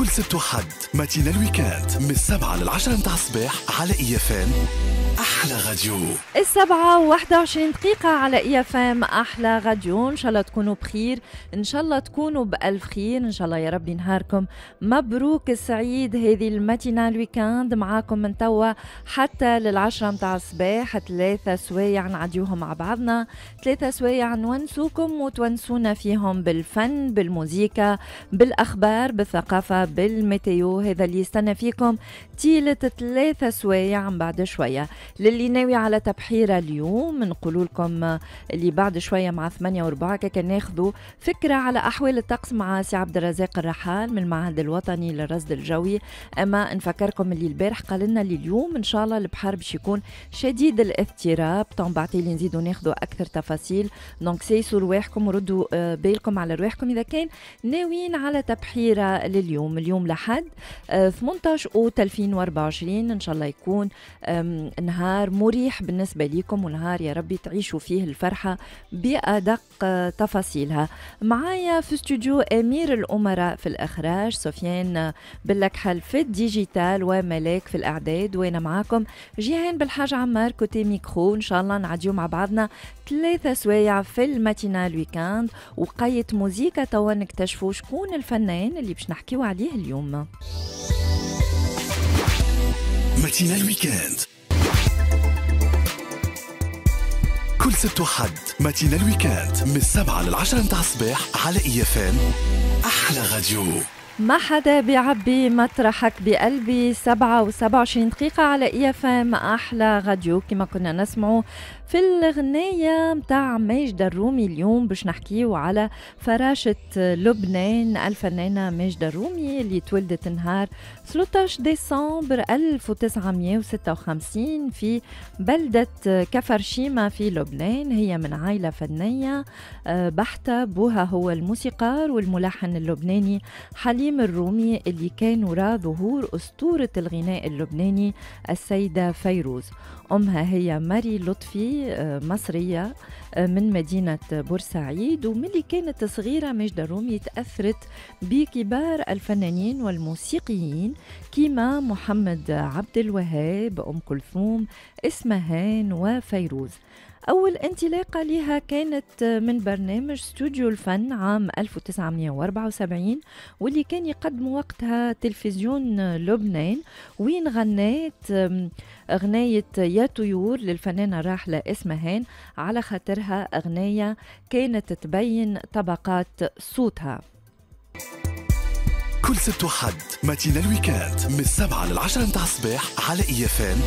كل سبت وحد matinale weekend من السبعة للعشرة متاع الصباح على إم. أحلى راديو. السبعة وواحدة وعشرين دقيقة على IFM أحلى راديو. إن شاء الله تكونوا بخير. إن شاء الله تكونوا بألف خير. إن شاء الله يا ربي نهاركم مبروك السعيد هذه ال matinale weekend معاكم من توا حتى للعشرة متاع الصباح. ثلاثة سوايع نعديوهم مع بعضنا. ثلاثة سوايع نونسوكم وتونسونا فيهم بالفن بالموسيقى بالأخبار بالثقافة بالميتيو. هذا اللي يستنى فيكم. تيلة ثلاثة سوايع من بعد شوية. للي ناوي على تبحيرة اليوم نقول لكم اللي بعد شوية مع ثمانية وربع كان ناخذوا فكرة على أحوال الطقس مع سي عبد الرزاق الرحال من المعهد الوطني للرصد الجوي. أما نفكركم اللي البارح قال لنا اللي اليوم إن شاء الله البحر باش يكون شديد الاضطراب. بعتيلي نزيدوا ناخذوا أكثر تفاصيل. donc سيسوا رواحكم وردوا بالكم على رواحكم إذا كان ناويين على تبحيرة لليوم اليوم لحد آه، 18 أوت 2024 إن شاء الله يكون نهار مريح بالنسبة لكم ونهار يا ربي تعيشوا فيه الفرحة بأدق آه، تفاصيلها. معايا في استوديو أمير الأمراء في الإخراج سفيان آه، باللكحل في ال digital وملاك في الإعداد وأنا معاكم جيهان بالحاج عمار côté micro إن شاء الله نعديو مع بعضنا. ثلاثة سوايع في ال matinale weekend وقاية موزيكا توا نكتشفوا شكون الفنان اللي باش نحكيو عليه اليوم. matinale weekend كل سبت وحد matinale weekend من السبعة للعشرة متاع الصباح على إم. أحلى راديو. ما حدا بيعبي مطرحك بقلبي؟ سبعة وسبعة وعشرين دقيقة على IFM أحلى راديو كما كنا نسمعوا في الغنية متاع ماجدة الرومي اليوم باش نحكيو على فراشة لبنان الفنانة ماجدة الرومي اللي تولدت نهار 13 ديسمبر 1956 في بلدة كفرشيمة في لبنان. هي من عائلة فنية آه، بحتة بوها هو الموسيقار والملحن اللبناني حليم الرومي اللي كان وراء ظهور أسطورة الغناء اللبناني السيدة فيروز. أمها هي ماري لطفي آه، مصرية آه، من مدينة بورسعيد وملي كانت صغيرة ماجدة الرومي تأثرت بكبار الفنانين والموسيقيين كيما محمد عبد الوهاب أم كلثوم إسمهان وفيروز. أول انطلاقة لها كانت من برنامج استوديو الفن عام 1974 واللي كان يقدم وقتها تلفزيون لبنان وين غنات أم، أغنية يا طيور للفنانة الراحلة إسمهان. على خاطرها أغنية كانت تبين طبقات صوتها. كل سبت وحد matinale weekend من السبعة للعشرة متاع الصباح على IFM.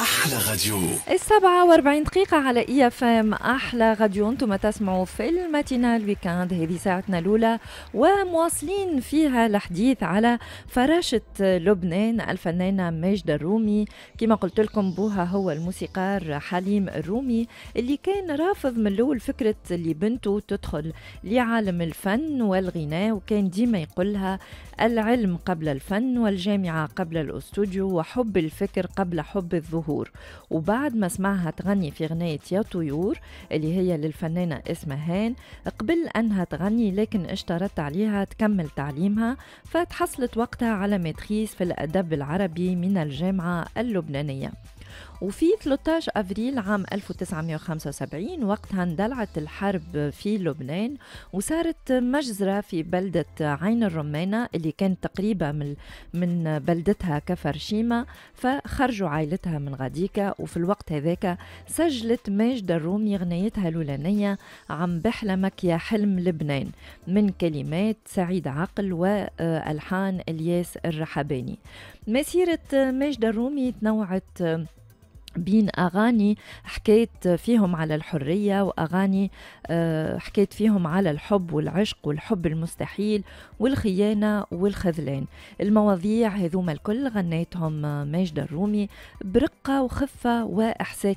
أحلى راديو. السبعة وأربعين دقيقة على IFM. أحلى راديو. أنتم تسمعوا في ال matinale weekend هذه ساعتنا الأولى. ومواصلين فيها الحديث على فراشة لبنان الفنانة ماجدة الرومي. كما قلت لكم بوها هو الموسيقار حليم الرومي اللي كان رافض من الأول فكرة اللي بنته تدخل لعالم الفن والغناء وكان ديما يقولها العلم قبل الفن والجامعة قبل الأستوديو وحب الفكر قبل حب الظهور. وبعد ما سمعها تغني في غنية يا طيور اللي هي للفنانة اسمهان قبل أنها تغني لكن اشترطت عليها تكمل تعليمها فتحصلت وقتها على ماتريس في الأدب العربي من الجامعة اللبنانية. وفي 13 أفريل عام 1975 وقتها اندلعت الحرب في لبنان وصارت مجزرة في بلدة عين الرمانة اللي كانت تقريبا من من بلدتها كفرشيمة فخرجوا عائلتها من غاديكا وفي الوقت هذاك سجلت ماجدة الرومي غنيتها الأولانية عم بحلمك يا حلم لبنان من كلمات سعيد عقل وألحان إلياس الرحباني. مسيرة ماجدة الرومي تنوعت بين أغاني حكيت فيهم على الحرية وأغاني آه، حكيت فيهم على الحب والعشق والحب المستحيل والخيانة والخذلان. المواضيع هذوما الكل غنيتهم ماجدة الرومي برقة وخفة وإحساس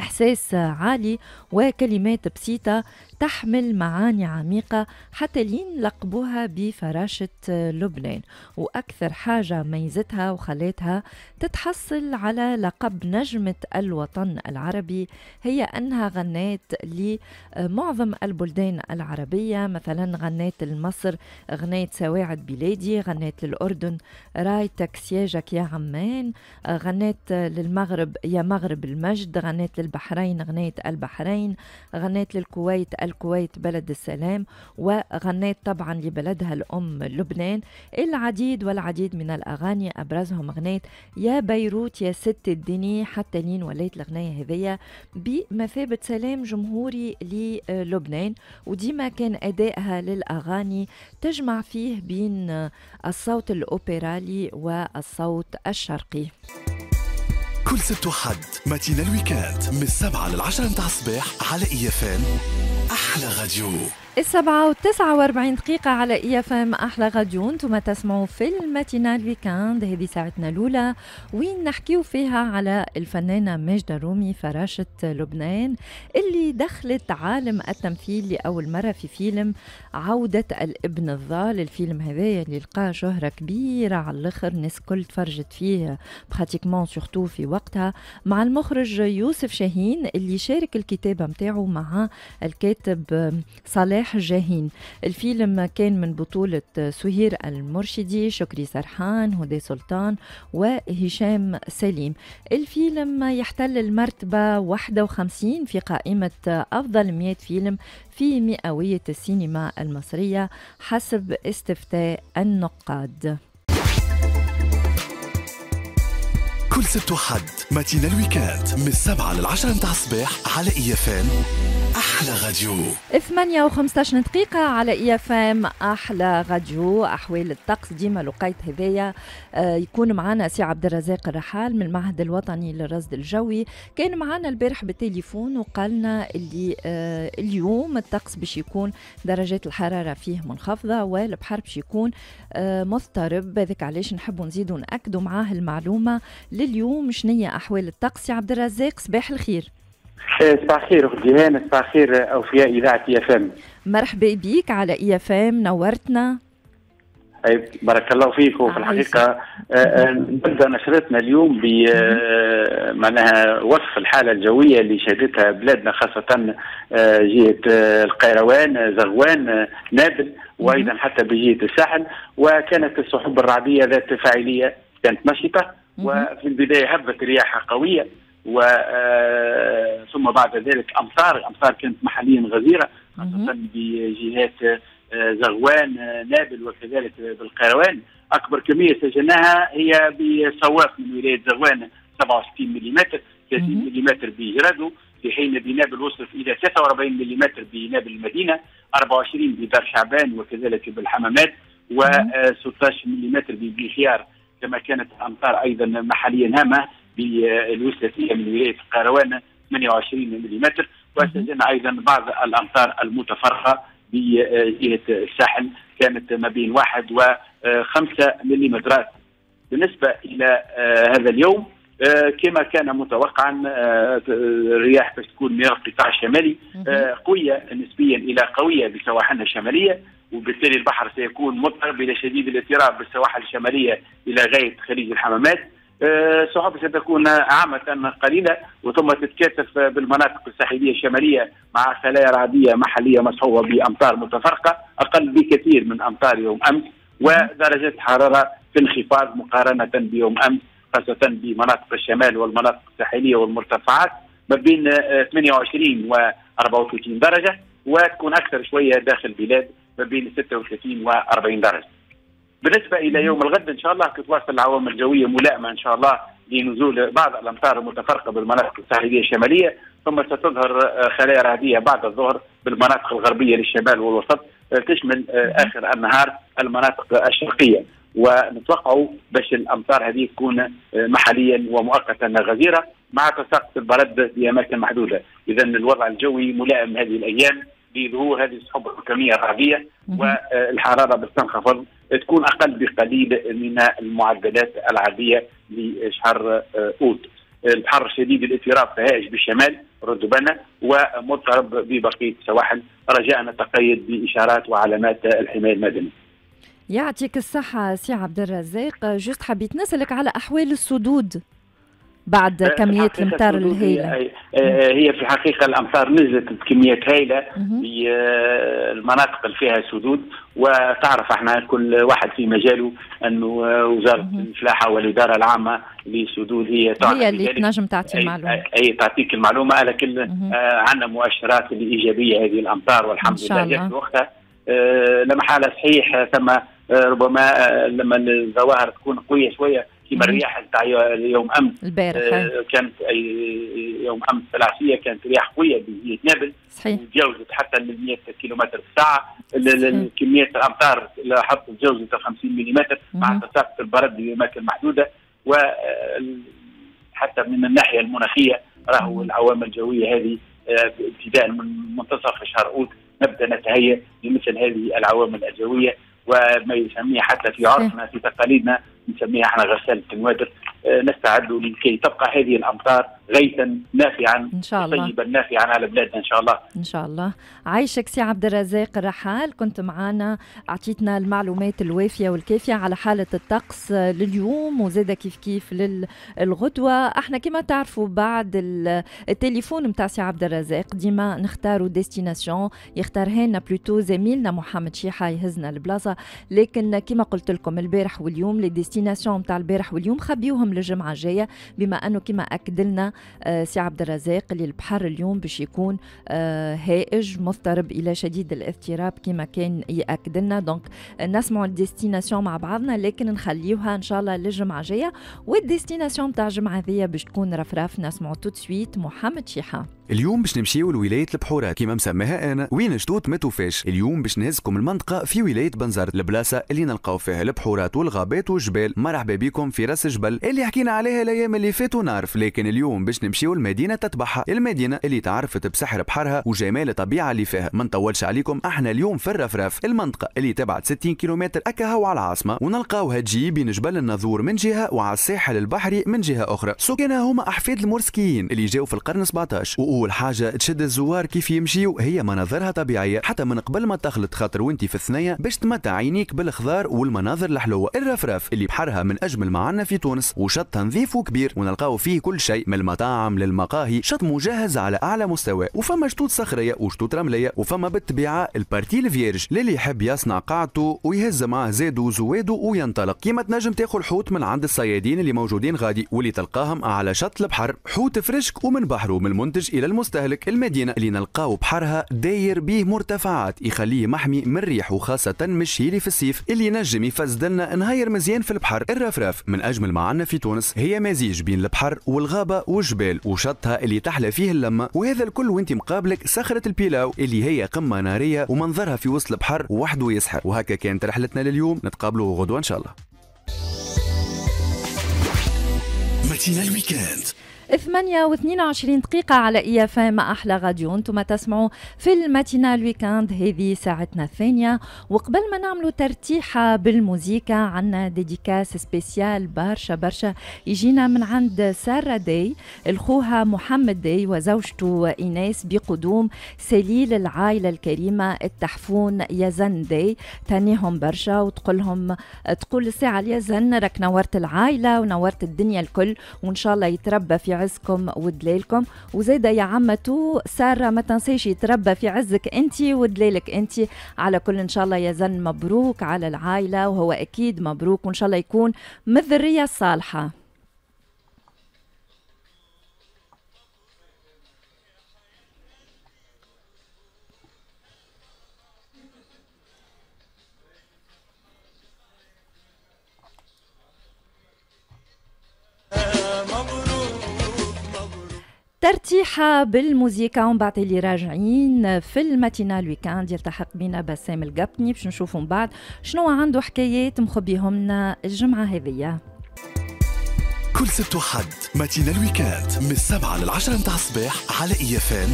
إحساس عالي وكلمات بسيطة تحمل معاني عميقة حتى لين لقبوها بفراشة لبنان. وأكثر حاجة ميزتها وخلتها تتحصل على لقب نجمة الوطن العربي هي أنها غنت لمعظم البلدان العربية مثلا غنت لمصر غنيت سواعد بلادي غنيت للأردن رايتك سياجك يا عمان غنيت للمغرب يا مغرب المجد غنيت للبحرين غنيت البحرين غنيت للكويت الكويت بلد السلام وغنيت طبعا لبلدها الأم لبنان. العديد والعديد من الأغاني أبرزهم غنيت يا بيروت يا ست الدنيا حتى لين وليت الغنية هذية بمثابة سلام جمهوري للبنان. وديما كان أدائها للأغاني تجمع فيه بين الصوت الأوبرالي والصوت الشرقي. كل سبت وحد matinale weekend من السبعة للعشرة متاع الصباح على IFM. أحلى راديو السبعة وتسعة وأربعين دقيقة على إي اف ام أحلى راديو. أنتم تسمعوا في ال matinale weekend هذه ساعتنا الأولى. وين نحكيو فيها على الفنانة ماجدة رومي فراشة لبنان اللي دخلت عالم التمثيل لأول مرة في فيلم عودة الابن الضال الفيلم هذايا اللي لقى شهرة كبيرة على الآخر الناس كل تفرجت فيه pratiquement surtout في وقتها مع المخرج يوسف شاهين اللي شارك الكتابة متاعه مع الكاتب صالح صلاح جاهين الفيلم كان من بطولة سهير المرشدي شكري سرحان هدى سلطان وهشام سليم. الفيلم يحتل المرتبة 51 في قائمة أفضل 100 فيلم في مئوية السينما المصرية حسب استفتاء النقاد. كل ست وحد matinale weekend من السبعة للعشرة متاع الصباح على إي أحلى راديو 8 و15 دقيقة على IFM أحلى راديو أحوال الطقس ديما لقيت هذايا. آه يكون معنا سي عبد الرزاق الرحال من المعهد الوطني للرصد الجوي. كان معنا البارح بالتليفون وقالنا اللي آه اليوم الطقس باش يكون درجات الحرارة فيه منخفضة والبحر باش يكون آه مضطرب. هذاك علاش نحبوا نزيدوا نأكدوا معاه المعلومة لليوم. شنية أحوال الطقس؟ يا عبد الرزاق صباح الخير. صباح الخير أخت جيهان صباح الخير أوفياء إذاعة IFM مرحبا بيك على IFM نورتنا. أي بارك الله فيك وفي الحقيقة. نبدأ نشرتنا اليوم ب معناها وصف الحالة الجوية اللي شهدتها بلادنا خاصة جهة القيروان زغوان نابل وأيضا حتى بجهة الساحل. وكانت السحب الرعدية ذات فاعلية كانت نشطة. وفي البداية هبت رياح قوية. و ثم بعد ذلك أمطار. أمطار كانت محليا غزيرة خاصة بجهات زغوان نابل وكذلك بالقيروان. أكبر كمية سجلناها هي بصواف من ولاية زغوان 67 ملم 30 ملم بجرادو. في حين بنابل وصلت إلى 43 ملم بنابل المدينة 24 بدار شعبان وكذلك بالحمامات و 16 ملم بخيار كما كانت الأمطار أيضا محليا هامة. بالوسلاسيه من ولاية القيروان 28 ملم وسجلنا أيضا بعض الأمطار المتفرقة بجهة الساحل كانت ما بين واحد وخمسة مليمترات. بالنسبة إلى هذا اليوم كما كان متوقعا الرياح تكون من القطاع الشمالي قوية نسبيا إلى قوية بسواحلنا الشمالية وبالتالي البحر سيكون مضطرب إلى شديد الاضطراب بالسواحل الشمالية إلى غاية خليج الحمامات. الصحف ستكون عامة قليلة وثم تتكاثف بالمناطق الساحلية الشمالية مع خلايا رعدية محلية مصحوبة بأمطار متفرقة أقل بكثير من أمطار يوم أمس ودرجات الحرارة في انخفاض مقارنة بيوم أمس خاصة بمناطق الشمال والمناطق الساحلية والمرتفعات ما بين 28 و 34 درجة وتكون أكثر شوية داخل البلاد ما بين 36 و 40 درجة. بالنسبة إلى يوم الغد إن شاء الله تتواصل العوامل الجوية ملائمة إن شاء الله لنزول بعض الأمطار المتفرقة بالمناطق الساحلية الشمالية ثم ستظهر خلايا رعدية بعد الظهر بالمناطق الغربية للشمال والوسط تشمل آخر النهار المناطق الشرقية. ونتوقع باش الأمطار هذه تكون محليا ومؤقتا غزيرة مع تساقط البرد في أماكن محدودة، اذا الوضع الجوي ملائم هذه الأيام لظهور هذه السحب الركامية الرعدية والحرارة بتنخفض تكون أقل بقليل من المعدلات العادية لشهر أوت. البحر شديد الاضطراب فهائج بالشمال ردبنة ومضطرب ببقية السواحل رجاء نتقيد بإشارات وعلامات الحماية المدني يعطيك الصحة سي عبد الرزاق. juste حبيت نسألك على أحوال السدود. بعد كمية الأمطار الهائلة. هي في الحقيقة الأمطار نزلت بكميات هائلة في المناطق اللي فيها سدود. وتعرف إحنا كل واحد في مجاله أنه وزارة الفلاحة والإدارة العامة للسدود هي هي اللي تنجم تعطي المعلومة. أي, أي تعطيك المعلومة لكن آه عندنا مؤشرات الإيجابية هذه الأمطار والحمد لله جت وقتها. آه لما حالة صحيح ثم آه ربما لما الظواهر تكون قوية شوية كما الرياح نتاع يوم أمس. البارح آه كانت يوم أمس العشيه كانت رياح قوية بجهه نابل صحيح. وتجاوزت حتى ال 100 كيلومتر في الساعة. كمية الأمطار لاحظت تجاوزت 50 ملم مع تساقط البرد باماكن محدوده و حتى من الناحية المناخية راهو العوامل الجوية هذه ابتداء من منتصف شهر أوت نبدأ نتهيأ لمثل هذه العوامل الجوية. وما يسميه حتى في عرفنا في تقاليدنا نسميها إحنا غسالة النوادر آه نستعد لكي تبقى هذه الأمطار غيثا نافعا إن شاء الله. طيبا نافعا على بلادنا إن شاء الله. إن شاء الله. عايشك سي عبد الرزاق الرحال كنت معنا أعطيتنا المعلومات الوافية والكافية على حالة الطقس لليوم وزادة كيف كيف للغدوة. أحنا كما تعرفوا بعد التليفون نتاع سي عبد الرزاق ديما نختاروا destination يختارها لنا plutôt زميلنا محمد شيحة يهزنا البلاصة. لكن كما قلت لكم البارح واليوم les destinations نتاع البارح واليوم خبيوهم للجمعة الجاية بما أنه كما اكد لنا سي عبد الرزاق اللي البحر اليوم باش يكون آه هائج مضطرب إلى شديد الاضطراب كما كان ياكد لنا donc نسمعوا ال destination مع بعضنا لكن نخليوها إن شاء الله للجمعة الجاية. وال destination تاع الجمعة هذيا باش تكون رفراف نسمعوا tout de suite محمد شيحة. اليوم باش نمشيو لولاية البحورات كيما مسميها أنا. وين شتوت ما توفاش. اليوم باش نهزكم المنطقة في ولاية بنزرت البلاصة اللي نلقاو فيها البحورات والغابات والجبال. مرحبا بكم في راس الجبل اللي حكينا عليها الأيام اللي فاتوا نعرف. لكن اليوم باش نمشيو لمدينة تتبعها. المدينة اللي تعرفت بسحر بحرها وجمال الطبيعة اللي فيها. ما نطولش عليكم إحنا اليوم في الرفراف المنطقة اللي تبعد 60 كيلومتر اكا هو على العاصمة. ونلقاوها تجي بين جبل الناظور من جهة وعلى الساحل البحري من جهة أخرى. سكانها هما أحفاد المورسكيين اللي جاوا في القرن 17 واول حاجة تشد الزوار كيف يمشيو هي مناظرها طبيعية حتى من قبل ما تخلط خاطر وانت في الثنيه باش تمتع عينيك بالخضار والمناظر الحلوة. الرفراف اللي بحرها من أجمل ما عندنا في تونس وشطها نظيف وكبير ونلقاو فيه كل شيء من المطاعم للمقاهي. شط مجهز على أعلى مستوى وفما شطوط صخرية وشطوط رملية وفما بالطبيعة ال partie ال vierge. للي يحب يصنع قاعدته ويهز معاه زادو زوادو وينطلق. كيما تنجم تاكل حوت من عند الصيادين اللي موجودين غادي واللي تلقاهم على شط البحر. حوت فريشك ومن بحره من المنتج إلى المستهلك المدينة. اللي نلقاو بحرها داير بيه مرتفعات يخليه محمي من الريح وخاصة م الشهيلي في الصيف اللي ينجم يفسدلنا نهاير مزيان في البحر. الرفراف من أجمل ما عنا في تونس. هي مزيج بين البحر والغابة والجبال وشطها اللي تحلى فيه اللمة وهذا الكل وانت مقابلك صخرة البيلاو اللي هي قمة نارية ومنظرها في وسط البحر وحده يسحر. وهكا كانت رحلتنا لليوم. نتقابلوا غدوة إن شاء الله. Matinale week-end ثمانية واثنين وعشرين دقيقة على IFM أحلى راديو. أنتم تسمعوا في ال Matinale week-end هذه ساعتنا الثانية. وقبل ما نعملوا ترتيحة بالموزيكا عنا dédicace spéciale برشا برشا. يجينا من عند سارة داي لخوها محمد داي وزوجته إيناس بقدوم سليل العائلة الكريمة التحفون يزن داي. تانيهم برشا وتقولهم تقول الساعة اليزن راك نورت العائلة ونورت الدنيا الكل وإن شاء الله يتربى في عزكم ودليلكم. وزيدا يا عمتو سارة ما تنسيش يتربى في عزك أنت ودليلك أنت. على كل إن شاء الله يا زن مبروك على العائلة وهو أكيد مبروك وإن شاء الله يكون من الذرية الصالحة ترتيحة بالموزيكا. ومن بعد اللي راجعين في ال Matinale week-end يلتحق بنا بسام القبني باش نشوفوا من بعد شنو عنده حكايات مخبيهم لنا الجمعة هذية كل سبت وحد Matinale week-end من السبعة للعشرة متاع الصباح على IFM.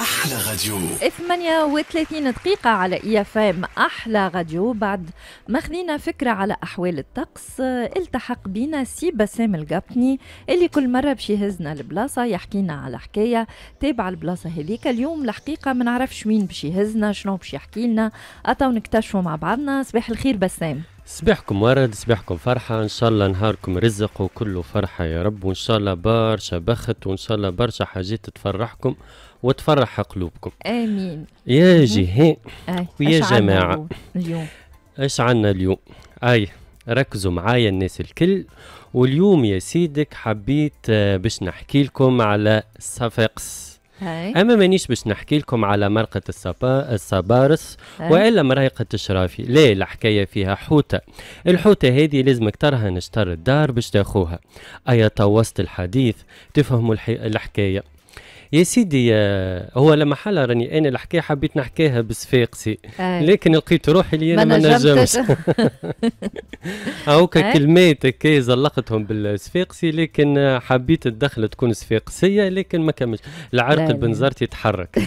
أحلى راديو. 38 دقيقة على IFM. أحلى راديو. بعد ما خذينا فكرة على أحوال الطقس التحق بينا سي بسام القبني اللي كل مرة باش يهزنا البلاصة يحكينا على حكاية تابع البلاصة هذيك. اليوم الحقيقة ما نعرفش وين باش يهزنا شنو باش يحكي لنا. اتو نكتشفوا مع بعضنا. صباح الخير بسام. صباحكم ورد صباحكم فرحة إن شاء الله نهاركم رزق وكله فرحة يا رب وإن شاء الله برشا بخت وإن شاء الله برشا حاجات تفرحكم وتفرح قلوبكم. آمين. يا جهان أي. ويا إيش جماعة. اليوم؟ إيش عنا اليوم؟ أي ركزوا معايا الناس الكل واليوم يا سيدك حبيت آه، باش نحكي لكم على الصفاقس هاي. أما مانيش باش نحكي لكم على مرقة الصبا... الصبارس هاي. وإلا مريقة الشرافي. لا الحكاية فيها حوتة. الحوتة هذه لازمك ترها نشتر الدار باش تاخوها. أيا توسط الحديث تفهموا الح... الحكاية. يا سيدي آه، هو لما حلا راني أنا الحكاية حبيت نحكيها بصفاقسي هاي. لكن لقيت روحي اللي أنا ما نجمش هاكا أي. كلمات هكا زلقتهم بالصفاقسي لكن آه، حبيت الدخله تكون صفاقسية لكن ما كملش العرق. البنزرتي يتحرك.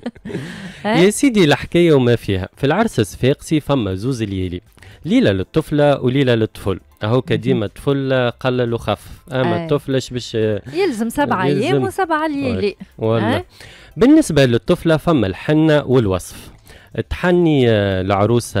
يا سيدي الحكاية وما فيها في العرس الصفاقسي فما زوز ليالي ليلة للطفلة وليلة للطفل. هاكا ديما الطفل قلل وخف أما أي. الطفل إيش باش آه، يلزم سبعة. أيام وسبعة ليالي. والله. أي. بالنسبة للطفلة فما الحنة والوصف. تحني آه، العروسة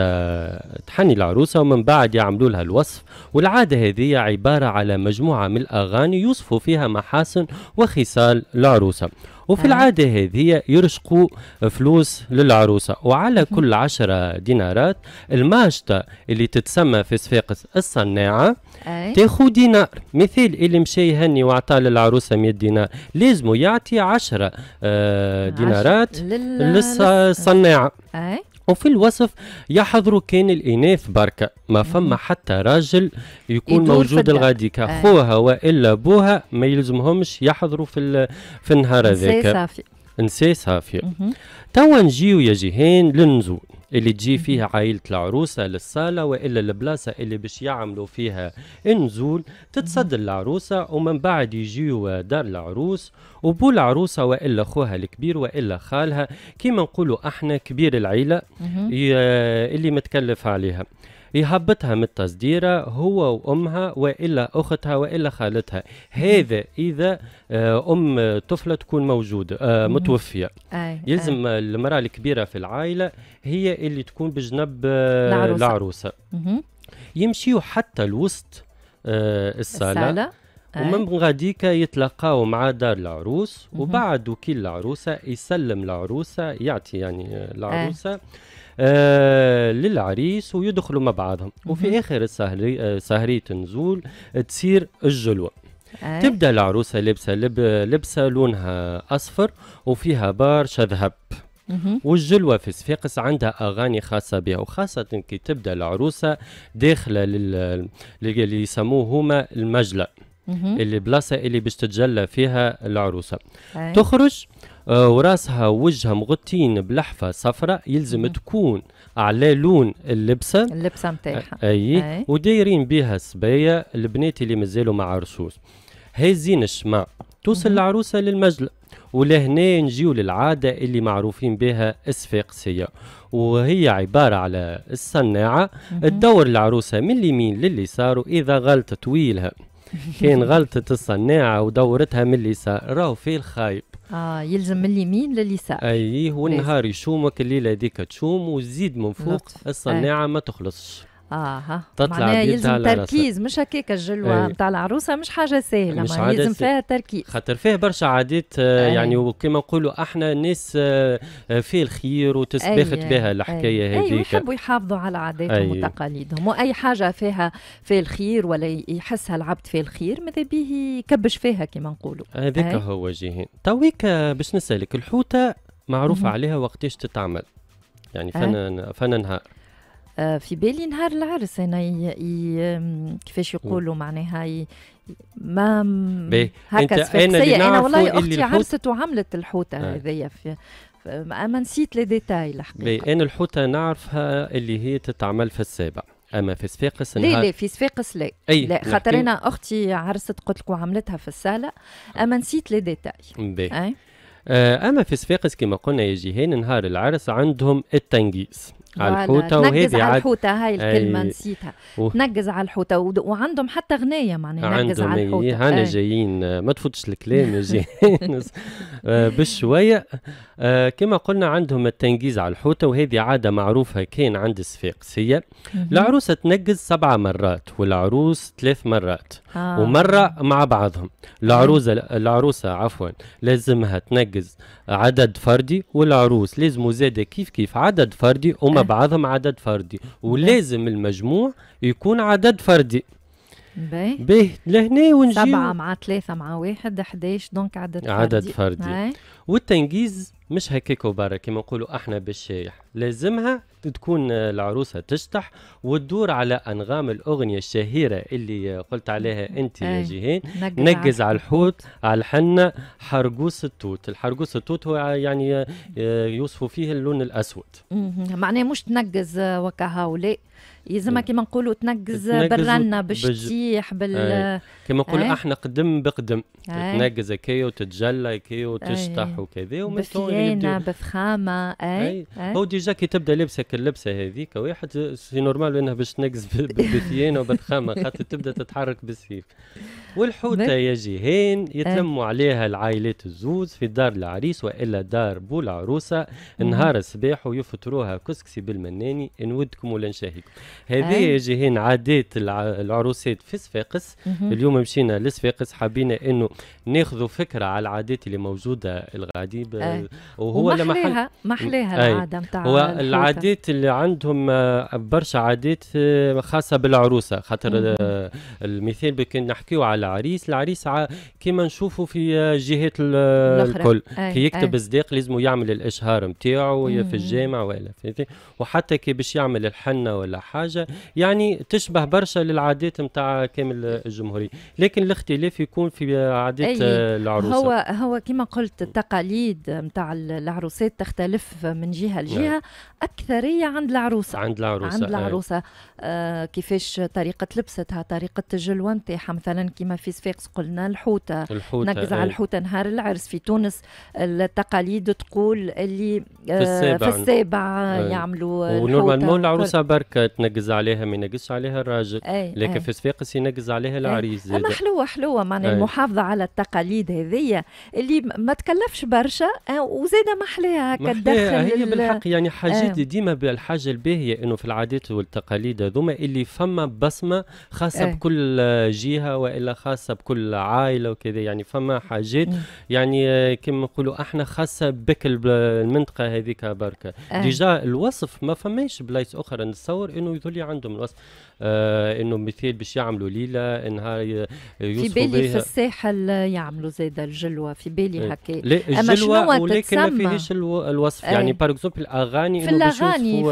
تحني العروسة ومن بعد يعملوا لها الوصف. والعادة هذه عبارة على مجموعة من الأغاني يوصفوا فيها محاسن وخصال العروسة. وفي. العادة هذه يرشقوا فلوس للعروسة. وعلى كل عشرة دينارات الماشطة اللي تتسمى في صفاقس الصناعة تاخو دينار. مثال اللي مشى يهني وعطى للعروسة 100 دينار. لازمه يعطي 10 آه دينارات لل... للصناعة وفي الوصف يحضروا كان الإناث بركة. ما فما حتى راجل يكون موجود. الغاديك آه. خوها وإلا بوها ما يلزمهمش يحضروا في ال- في النهار نساء هذاك. صافي. نساء صافية مهم. توا نجيو يا جيهان للنزول اللي تجي فيها عائلة العروسة للصالة وإلا البلاصة اللي باش يعملوا فيها النزول تتصد العروسة ومن بعد يجيو دار العروس وبو العروسة وإلا خوها الكبير وإلا خالها كيما نقولوا أحنا كبير العيلة اللي متكلف عليها. يهبطها من التصديرة هو وأمها وإلا أختها وإلا خالتها هذا إذا آه، أم طفلة تكون موجودة آه،. متوفية أي يلزم المرأة الكبيرة في العائلة هي اللي تكون بجنب آه، العروسة. العروسة. يمشيوا حتى الوسط الصالة الصالة أي. ومن غاديك يتلاقاو مع دار العروس. وبعد وكيل العروسة يسلم العروسة يعطي يعني آه، العروسة آه للعريس ويدخلوا مع بعضهم. وفي آخر السهري آه سهرية النزول تصير الجلوة أي. تبدأ العروسة لابسة لب لبسة لونها أصفر وفيها برشا ذهب مهم. والجلوة في صفاقس عندها أغاني خاصة بها وخاصة كي تبدأ العروسة داخلة لل... اللي يسموه هما المجلة مهم. اللي بلاصة اللي باش تتجلى فيها العروسة أي. تخرج وراسها وجهها مغطين بلحفة صفراء يلزم. تكون على لون اللبسة. اللبسة متاعها أي. أي. ودايرين بها الصبايا البنات اللي مازالوا ما عرسوش هازين الشمع. توصل. العروسه للمجلة ولهنا نجيو للعادة اللي معروفين بها الصفاقسية وهي عبارة على الصناعة. تدور العروسة من اليمين لليسار وإذا غلطت ويلها. كان غلطت الصناعة ودورتها من اليسار راهو في الخايب. آه يلزم من اليمين لليسار. أيه والنهار يشومك الليلة ديك تشوم وزيد من فوق لطف. الصناعة ما تخلصش. آه ها تطلع معناها يلزم. تركيز مش هكاك الجلوة أي. نتاع العروسة مش حاجة سهلة مش عادة يلزم فيها تركيز خاطر فيه برشا عادات آه، أي. يعني وكما نقولوا إحنا ناس آه، آه، فيه الخير وتسبخت أي- بها. الحكاية أي هذيك ويحبوا يحافظوا على عاداتهم أي. وتقاليدهم وأي حاجة فيها في الخير ولا يحسها العبد في الخير ماذا به يكبش فيها كما نقولوا هذاك أي. هو جيهين تويك باش نسألك الحوتة معروف مهم. عليها وقتاش تتعمل يعني. فن فن نهار في بالي نهار العرس أنا ي... ي... كيفاش يقولوا معناها ي... ما م-. هكا أنا والله أختي عرست وعملت الحوتة آه. هذيا في أما نسيت les détails الحقيقة. أنا الحوتة نعرفها اللي هي تتعمل في السابع. أما في صفاقس لا لا في صفاقس لا أي، لا خاطر أنا أختي عرست قلت لك وعملتها في السالة. أما نسيت les détails. آه، أما في صفاقس كما قلنا يا جيهان نهار العرس عندهم التنقيز. على تنقز وهذه على عاد الحوتة هاي الكلمة أي. نسيتها و- على الحوتة ود- وعندهم حتى غناية معناها نقز على الحوتة هانا. جايين ما تفوتش الكلام يا جيهان آه، آه، كما قلنا عندهم التنقيز على الحوتة وهذه عادة معروفة كان عند الصفاقس هي مهم. العروسة تنقز سبع مرات والعروس ثلاث مرات آه. ومرة مع بعضهم العروسة العروسة عفوا لازمها تنقز عدد فردي والعروس لازم زاده كيف كيف عدد فردي وما. بعضهم عدد فردي ولازم المجموع يكون عدد فردي. باهي. به لهنا ونجي سبعة مع ثلاثة مع واحد 11 donc عدد عدد فردي. فردي. أي. والتنقيز مش هكاك وبرا كما نقولوا إحنا بالشايح لازمها تكون العروسة تشطح وتدور على أنغام الأغنية الشهيرة اللي قلت عليها أنت يا. جيهان. نقز, على الحوت على الحنة حرقوس التوت. الحرقوس التوت هو يعني آه، يوصفوا فيه اللون الأسود. مهم. معناها مش تنقز آه، وكها ولا يلزمها. كيما نقولوا تنقز وت- باش تطيح بال أي. كما نقول أي. أحنا قدم بقدم. تنقز هكايا وتتجلى هكايا وتشطح. وكذا ومن بفيانة بفخامة أي. هو déjà كي تبدأ لبسك اللبسة هذيك واحد c'est normal إنها باش تنقز ب- ب- بثيانه وبضخامه خاطر تبدأ تتحرك بالسيف والحوتة بك. يا جيهان يتلموا عليها العائلات الزوز في دار العريس وإلا دار بو العروسه نهار الصباح ويفطروها كسكسي بالمناني نودكم ولا نشاهيكم هذه جيهان عادات الع- العروسات في صفاقس. اليوم مشينا لصفاقس حابين إنه ناخذوا فكرة على العادات اللي موجودة الغادي ب- أي. وهو لما حل- ومحليها محليها أي. العادة نتاع هو. العادات اللي عندهم آه، برشا عادات آه، خاصة بالعروسة خاطر. آه، المثال بكي نحكيو على العريس العريس كيما نشوفوا في جهات. الكل أي. كي يكتب أي. صداق لازم يعمل الإشهار نتاعو. في الجامع ولا في وحتى كي باش يعمل الحنة ولا حاجة يعني تشبه برشا للعادات نتاع كامل الجمهورية. لكن الاختلاف يكون في عادات العروسة. هو هو كما قلت التقاليد نتاع العروسات تختلف من جهة لجهة. أكثرية عند العروسة. عند العروسة عند أي. العروسة. آه كيفاش طريقة لبستها طريقة الجلوة نتاعها. مثلا كما في صفاقس قلنا الحوتة. الحوتة نقز على أي. الحوتة نهار العرس. في تونس التقاليد تقول اللي آه السابع. في السابع. يعملوا ونورمالمون العروسة بركة تنقز عليها ما ينقزش عليها الراجل أي لكن أي. في صفاقس ينقز عليها العريس أما حلوة حلوة معناها أي. المحافظة على التقاليد هذيا اللي ما تكلفش برشا آه، وزاده محلاها هكا تدخل هي ال- بالحق يعني حاجات. ديما بالحاجة الباهية إنه في العادات والتقاليد هذوما اللي فما بصمة خاصة آه. بكل جهة وإلا خاصة بكل عائلة وكذا يعني فما حاجات. يعني كما نقولوا إحنا خاصة بك المنطقة هذيك بركة. ديجا الوصف ما فماش بلايص أخرى نتصور إنه يظل عندهم الوصف آه إنه مثال باش يعملوا ليلة نهار ي- في يوصفوا بالي في الساحل يعملوا زاده الجلوة في بالي إيه. هكا. لا شنو ولكن ما الو- الوصف. أي. يعني باغ اكزومبل الأغاني في الأغاني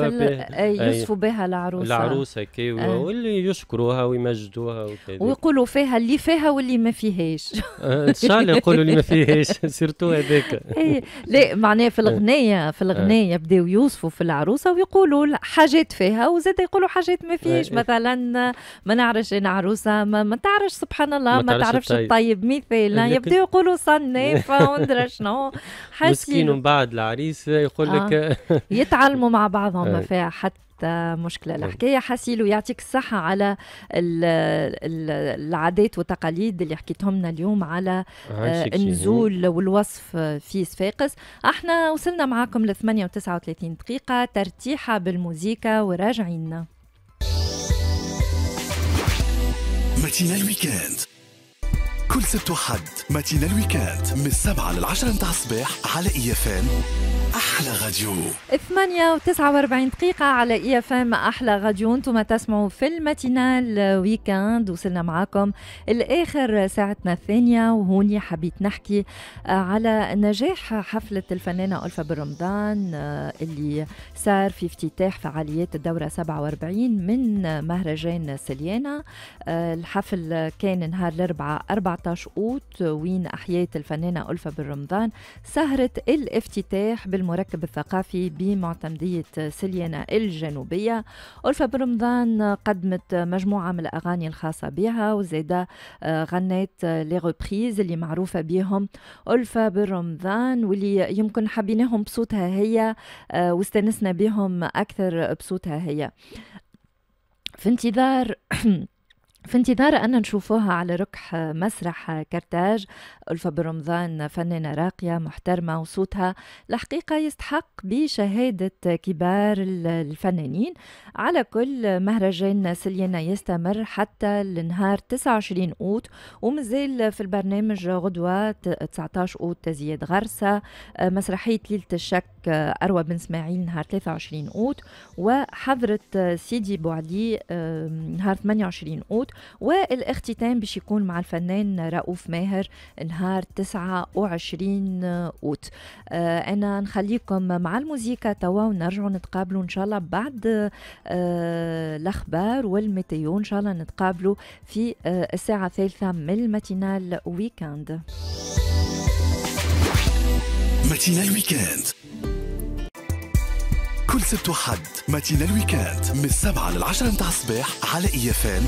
أي، أي. يوصفوا بها العروسة. العروسة أي. واللي يشكروها ويمجدوها وكذا. ويقولوا فيها اللي فيها واللي ما فيهاش. إن شاء الله يقولوا لي ما فيهاش سيرتو هذاك. إيه، لا معناها في الغنية في الغنية بداو يوصفوا في العروسة ويقولوا حاجات فيها وزاد يقولوا حاجات ما فيهاش إيه. مثلا ما نعرفش أنا عروسة ما, ما تعرفش سبحان الله ما ما, تعرفش الطيب. مثالا لكن- يبداو يقولوا صنافة وندرى شنو مسكين من بعد العريس يقول لك يتعلموا مع بعضهم ما إيه. فيها حتى مشكلة إيه. الحكاية حسيلو يعطيك الصحة على ال ال العادات والتقاليد اللي حكيتهم لنا اليوم على آه،. النزول والوصف آه، في صفاقس إحنا وصلنا معاكم ل 8 و39 دقيقة ترتيحة بالموزيكا وراجعين Matinale week-end كل سبت وحد Matinale week-end من السبعة للعشرة متاع الصباح على IFM. أحلى راديو 8 و49 دقيقة على IFM. أحلى راديو أنتم تسمعوا في ال Matinale week-end وصلنا معاكم الآخر ساعتنا الثانية. وهوني حبيت نحكي على نجاح حفلة الفنانة ألفة بن رمضان اللي صار في افتتاح فعاليات الدورة 47 من مهرجان سليانة آه، الحفل كان نهار الأربعاء 14 17 أوت وين أحيات الفنانة ألفة بن رمضان سهرة الافتتاح بالمركب الثقافي بمعتمدية سليانة الجنوبية. ألفة بن رمضان قدمت مجموعة من الأغاني الخاصة بها وزادة غنت les reprises اللي معروفة بيهم ألفة بن رمضان واللي يمكن حبيناهم بصوتها هي آه، واستنسنا بهم أكثر بصوتها هي. في انتظار في انتظار أن نشوفوها على ركح مسرح كرتاج ألفا برمضان فنانة راقية محترمة وصوتها الحقيقة يستحق بشهادة كبار الفنانين. على كل مهرجان سلينا يستمر حتى لنهار 29 أوت ومازال في البرنامج غدوة 19 أوت زياد غرسة. مسرحية ليلة الشك أروى بن إسماعيل نهار 23 أوت وحضرة سيدي بوعدي نهار 28 أوت. والاختتام باش يكون مع الفنان رؤوف ماهر نهار 29 أوت. آه أنا نخليكم مع الموسيقى توا ونرجعوا نتقابلوا إن شاء الله بعد آه الأخبار وال météo. إن شاء الله نتقابلوا في آه الساعة الثالثة من ال matinale week-end matinale week-end كل سبت وحد matinale week-end من السبعة للعشرة متاع الصباح على IFM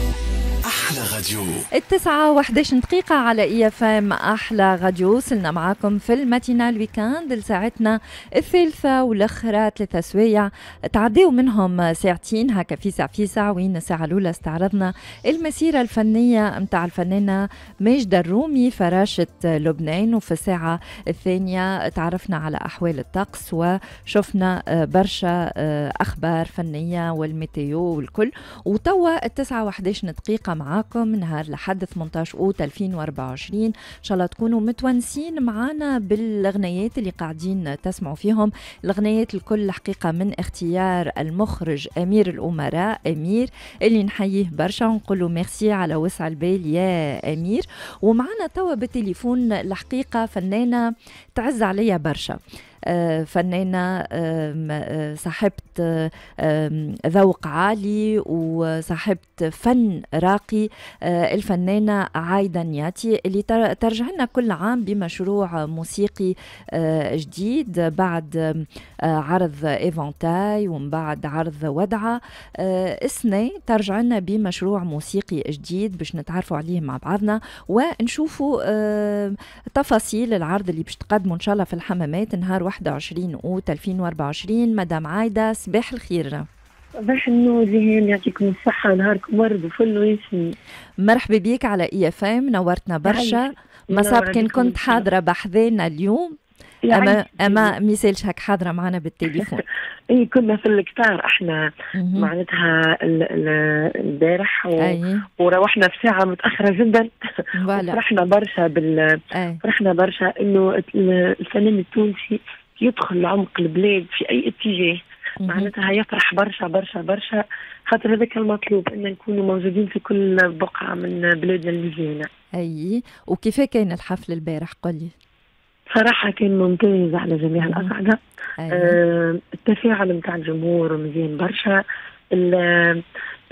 أحلى غاديو التسعة وحداش دقيقة على IFM أحلى غاديو وصلنا معاكم في ال matinale week-end لساعتنا الثالثة والأخرى ثلاثة سوايع. تعديوا منهم ساعتين هكا في ساعة في ساعة وين الساعة الأولى استعرضنا المسيرة الفنية متاع الفنانة ماجدة الرومي فراشة لبنان. وفي الساعة الثانية تعرفنا على أحوال الطقس وشفنا برشا أخبار فنية والميتيو والكل. وتوا التسعة وحداش دقيقة معاكم نهار لحد 18 أوت 2024 إن شاء الله تكونوا متونسين معنا بالأغنيات اللي قاعدين تسمعوا فيهم. الأغنيات الكل الحقيقة من اختيار المخرج أمير الأمراء أمير اللي نحييه برشا ونقول له ميرسي على وسع البال يا أمير. ومعنا توا بالتليفون الحقيقة فنانة تعز عليا برشا. فنانة آه، صاحبة ذوق عالي وصاحبة فن راقي. آه، الفنانة عايدة نياتي اللي ترجع لنا كل عام بمشروع موسيقي جديد بعد عرض إيفونتاي ومن بعد عرض ودعة. السنة ترجع لنا بمشروع موسيقي جديد باش نتعرفوا عليه مع بعضنا ونشوفوا تفاصيل العرض اللي باش تقدموا إن شاء الله في الحمامات نهار 21 أوت 2024 مدام عايدة صباح الخير. صباح النور جيهان يعطيكم الصحة. نهاركم ورد وفل وياسمين مرحبا بيك على IFM نورتنا برشا. ما سبق كان كنت حاضرة بحذانا اليوم. اما أما ميسالش هك حاضرة معنا بالتليفون. اي كنا في الكتار إحنا. معناتها البارح و... وروحنا في ساعة متأخرة جدا. فرحنا برشا بال فرحنا برشا إنه الفنان التونسي يدخل لعمق البلاد في أي اتجاه. معناتها يفرح برشا برشا برشا. خاطر هذاك المطلوب إن نكونوا موجودين في كل بقعة من بلادنا المزيانه أي. وكيف كان الحفل البارح؟ قولي صراحة كان ممتاز على جميع الأصعدة. أيوة. آه التفاعل نتاع الجمهور مزيان برشا.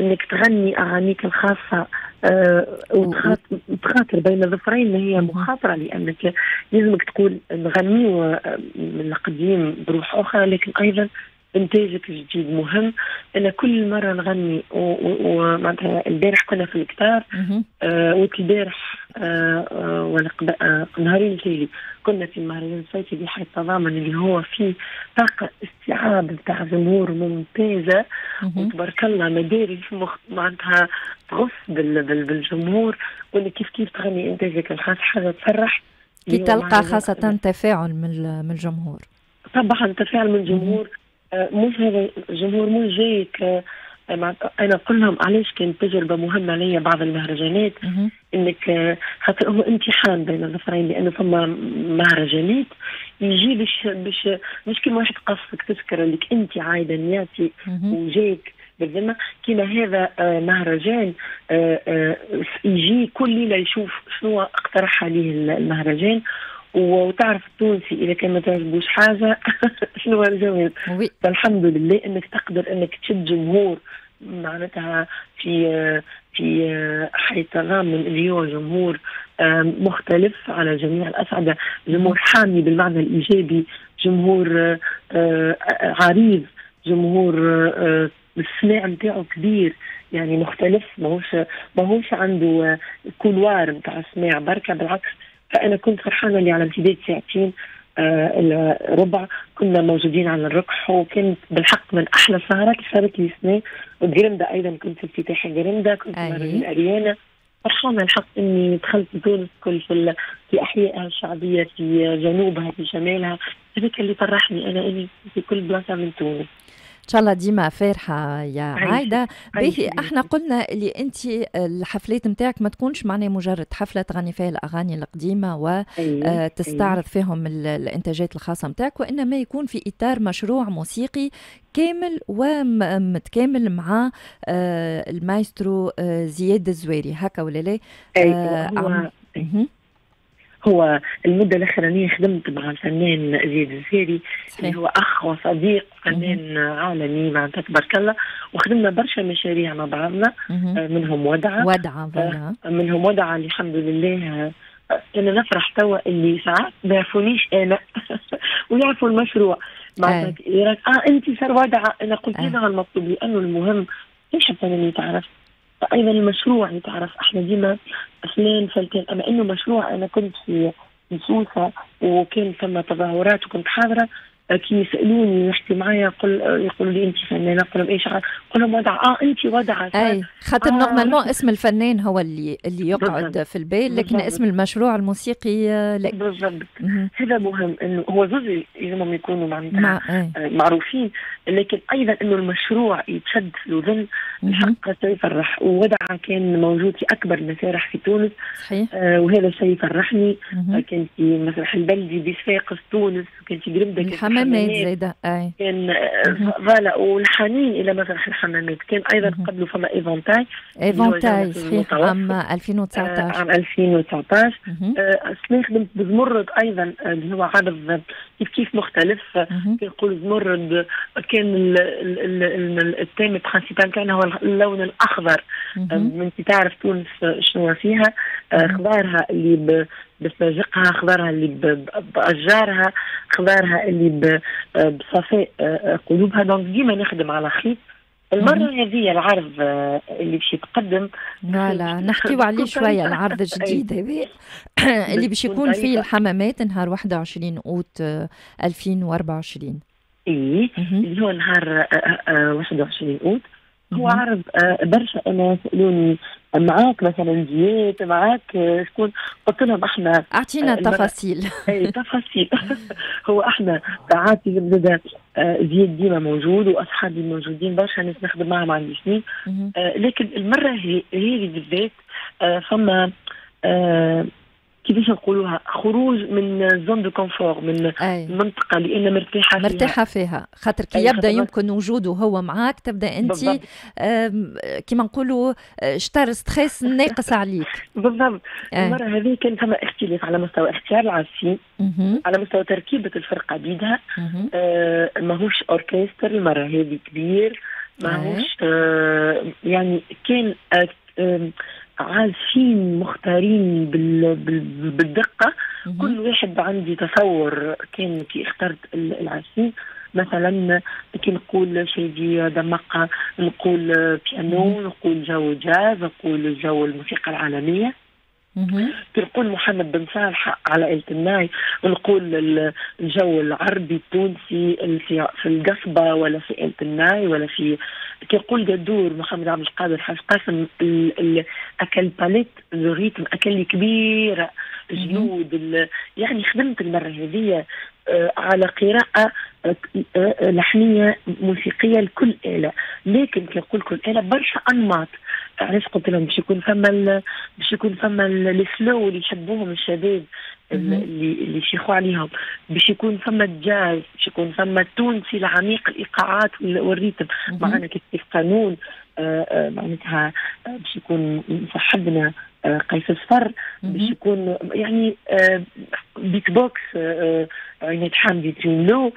إنك تغني أغانيك الخاصة آه وتخاطر بين ظفرين هي مخاطرة لأنك لازمك تقول نغني آه، من القديم بروح أخرى لكن أيضا انتاجك الجديد مهم. أنا كل مرة نغني ومعناتها البارح كنا في الكتار. آه البارح آه آه ولا آه نهارين التالي كنا في مهرجان صيفي بحي التضامن اللي هو فيه طاقة استيعاب نتاع جمهور ممتازة. وتبارك الله مدارس معناتها تغص بالجمهور. ولا كيف كيف تغني إنتاجك؟ الخاص حاجة تفرح. كي تلقى خاصة تفاعل من الجمهور. طبعا تفاعل من الجمهور. آه، هذا الجمهور آه، أنا نقول لهم علاش كانت تجربه مهمه ليا بعض المهرجانات؟ إنك آه، خاطر هو امتحان بين الظفرين لأنه ثم مهرجانات. يجي باش باش مش كيما واحد قصك تذكر إنك أنت عايدة نياتي وجايك بالذمة. كيما هذا مهرجان يجي كل ليلة يشوف شنو اقترح عليه المهرجان. وتعرف التونسي إذا كان ما تعجبوش حاجة شنو الجواب فالحمد لله إنك تقدر إنك تشد جمهور معناتها في في حي التضامن اللي هو جمهور مختلف على جميع الاصعده جمهور حامي بالمعنى الإيجابي جمهور عريض جمهور السماع نتاعو كبير. يعني مختلف ماهوش ماهوش عنده كولوار نتاع السماع بركة بالعكس فأنا كنت فرحانة اللي على امتداد ساعتين آه ربع كنا موجودين على الركح وكانت بالحق من أحلى السهرات اللي صارت لي سنة. وجريندا أيضا كنت في افتتاح جريندا كنت مع أريانا. فرحانة الحق إني دخلت تونس كل في في أحيائها الشعبية في جنوبها في شمالها. هذاك اللي فرحني أنا إني في كل بلاصة من تونس. إن شاء الله ديما فرحه يا عايدة. باهي إحنا قلنا اللي انت الحفلات نتاعك ما تكونش معناها مجرد حفلة تغني فيها الأغاني القديمة وتستعرض فيهم الإنتاجات الخاصة نتاعك وإنما يكون في إطار مشروع موسيقي كامل ومتكامل مع المايسترو زياد الزويري. هكا ولا لا؟ هو المدة الأخرانية خدمت مع الفنان زيد الزيري اللي هو أخ وصديق فنان عالمي معناتها تبارك الله. وخدمنا برشا مشاريع مع بعضنا منهم ودعة. ودعة منهم ودعة الحمد لله. أنا نفرح توا اللي ساعات ما يعرفونيش أنا. ويعرفوا المشروع. معناتها آه أنت صار ودعة. أنا قلت هذا المطلوب لأنه المهم. ليش الفنان يتعرف أيضا المشروع يتعرف إحنا ديما فلان فلتان أما إنه مشروع أنا كنت في سوسه وكان ثم تظاهرات وكنت حاضرة. كي يسألوني يحكي معايا يقول يقولوا لي انت فنانة أقول لهم إيش قول لهم وضع آه انت وضع أي خاطر آه. normalement اسم الفنان هو اللي اللي يقعد بالضبط. في البال لكن بالضبط. اسم المشروع الموسيقي لا. بالضبط. هذا مهم إنه هو زوز لازمهم يكونوا معناتها مع... معروفين لكن أيضا إنه المشروع يتشد في الاذن الحق سيفرح ووضع كان موجود في أكبر المسارح في تونس صحيح. آه وهذا الشيء يفرحني آه كان في مسرح البلدي بصفاقس تونس كان في قرمده الحمامات. زادة. أي. كان voilà والحنين إلى مسرح الحمامات. كان أيضا قبله فما éventail. éventail صحيح عام 2019 آه عام 2019 السنة خدمت بزمرد أيضا اللي هو عرض كيف كيف مختلف. كنقول زمرد كان ال thème principal كان هو اللون الأخضر. من تعرف تونس شنو فيها. خضارها اللي بفاجقها خضارها اللي بأشجارها خضارها اللي بصفاء قلوبها. donc ديما نخدم على خيط. المرة هذه العرض اللي باش يتقدم. لا نحكيو عليه شوية العرض الجديد. هذا اللي باش يكون فيه الحمامات نهار 21 أوت 2024 إيه اللي هو نهار 21 أوت. هو عرض برشا أنا سالوني معاك مثلا زياد معاك شكون؟ قلت لهم إحنا أعطينا تفاصيل. اي تفاصيل. هو إحنا ساعات زاد زياد ديما موجود واصحابي موجودين برشا ناس نخدم معهم عندي سنين. لكن المرة هذه بالذات فما كيفاش نقولوها؟ خروج من zone de confort من أي. المنطقة اللي أنا مرتاحة فيها. مرتاحة فيها. خاطر كي يبدأ يمكن وجوده هو معاك تبدأ أنت كيما نقولوا شطر stress ناقص عليك. بالضبط. المرة هذه كان فما اختلاف على مستوى اختيار العازفين على مستوى تركيبة الفرقة بيدها. آه ماهوش orchestre المرة هذه كبير. ماهوش آه يعني كان آه عازفين مختارين بالدقة. كل واحد عندي تصور كان كي اخترت العازفين مثلا كي نقول شادي دمقة نقول بيانو نقول جو جاز نقول جو الموسيقى العالمية. نقول محمد بن صالح على آلة الناي ونقول الجو العربي التونسي في القصبة ولا في آلة الناي ولا في كي نقول قدور محمد عبد القادر حاج قاسم أكل باليت الريتم أكل كبيره جنود يعني خدمت المرة هذه على قراءة لحنية موسيقية لكل آلة. لكن كي نقول كل آلة برشا أنماط. علاش قلت لهم باش يكون فما باش يكون فما السلو اللي يحبوهم الشباب اللي اللي يشيخوا عليهم. باش يكون فما الجاز باش يكون فما التونسي العميق الإيقاعات والريتم. معنا كيف قانون معناتها باش يكون صاحبنا قيس صفر باش يكون يعني بيت بوكس عينات حمدي تيونلو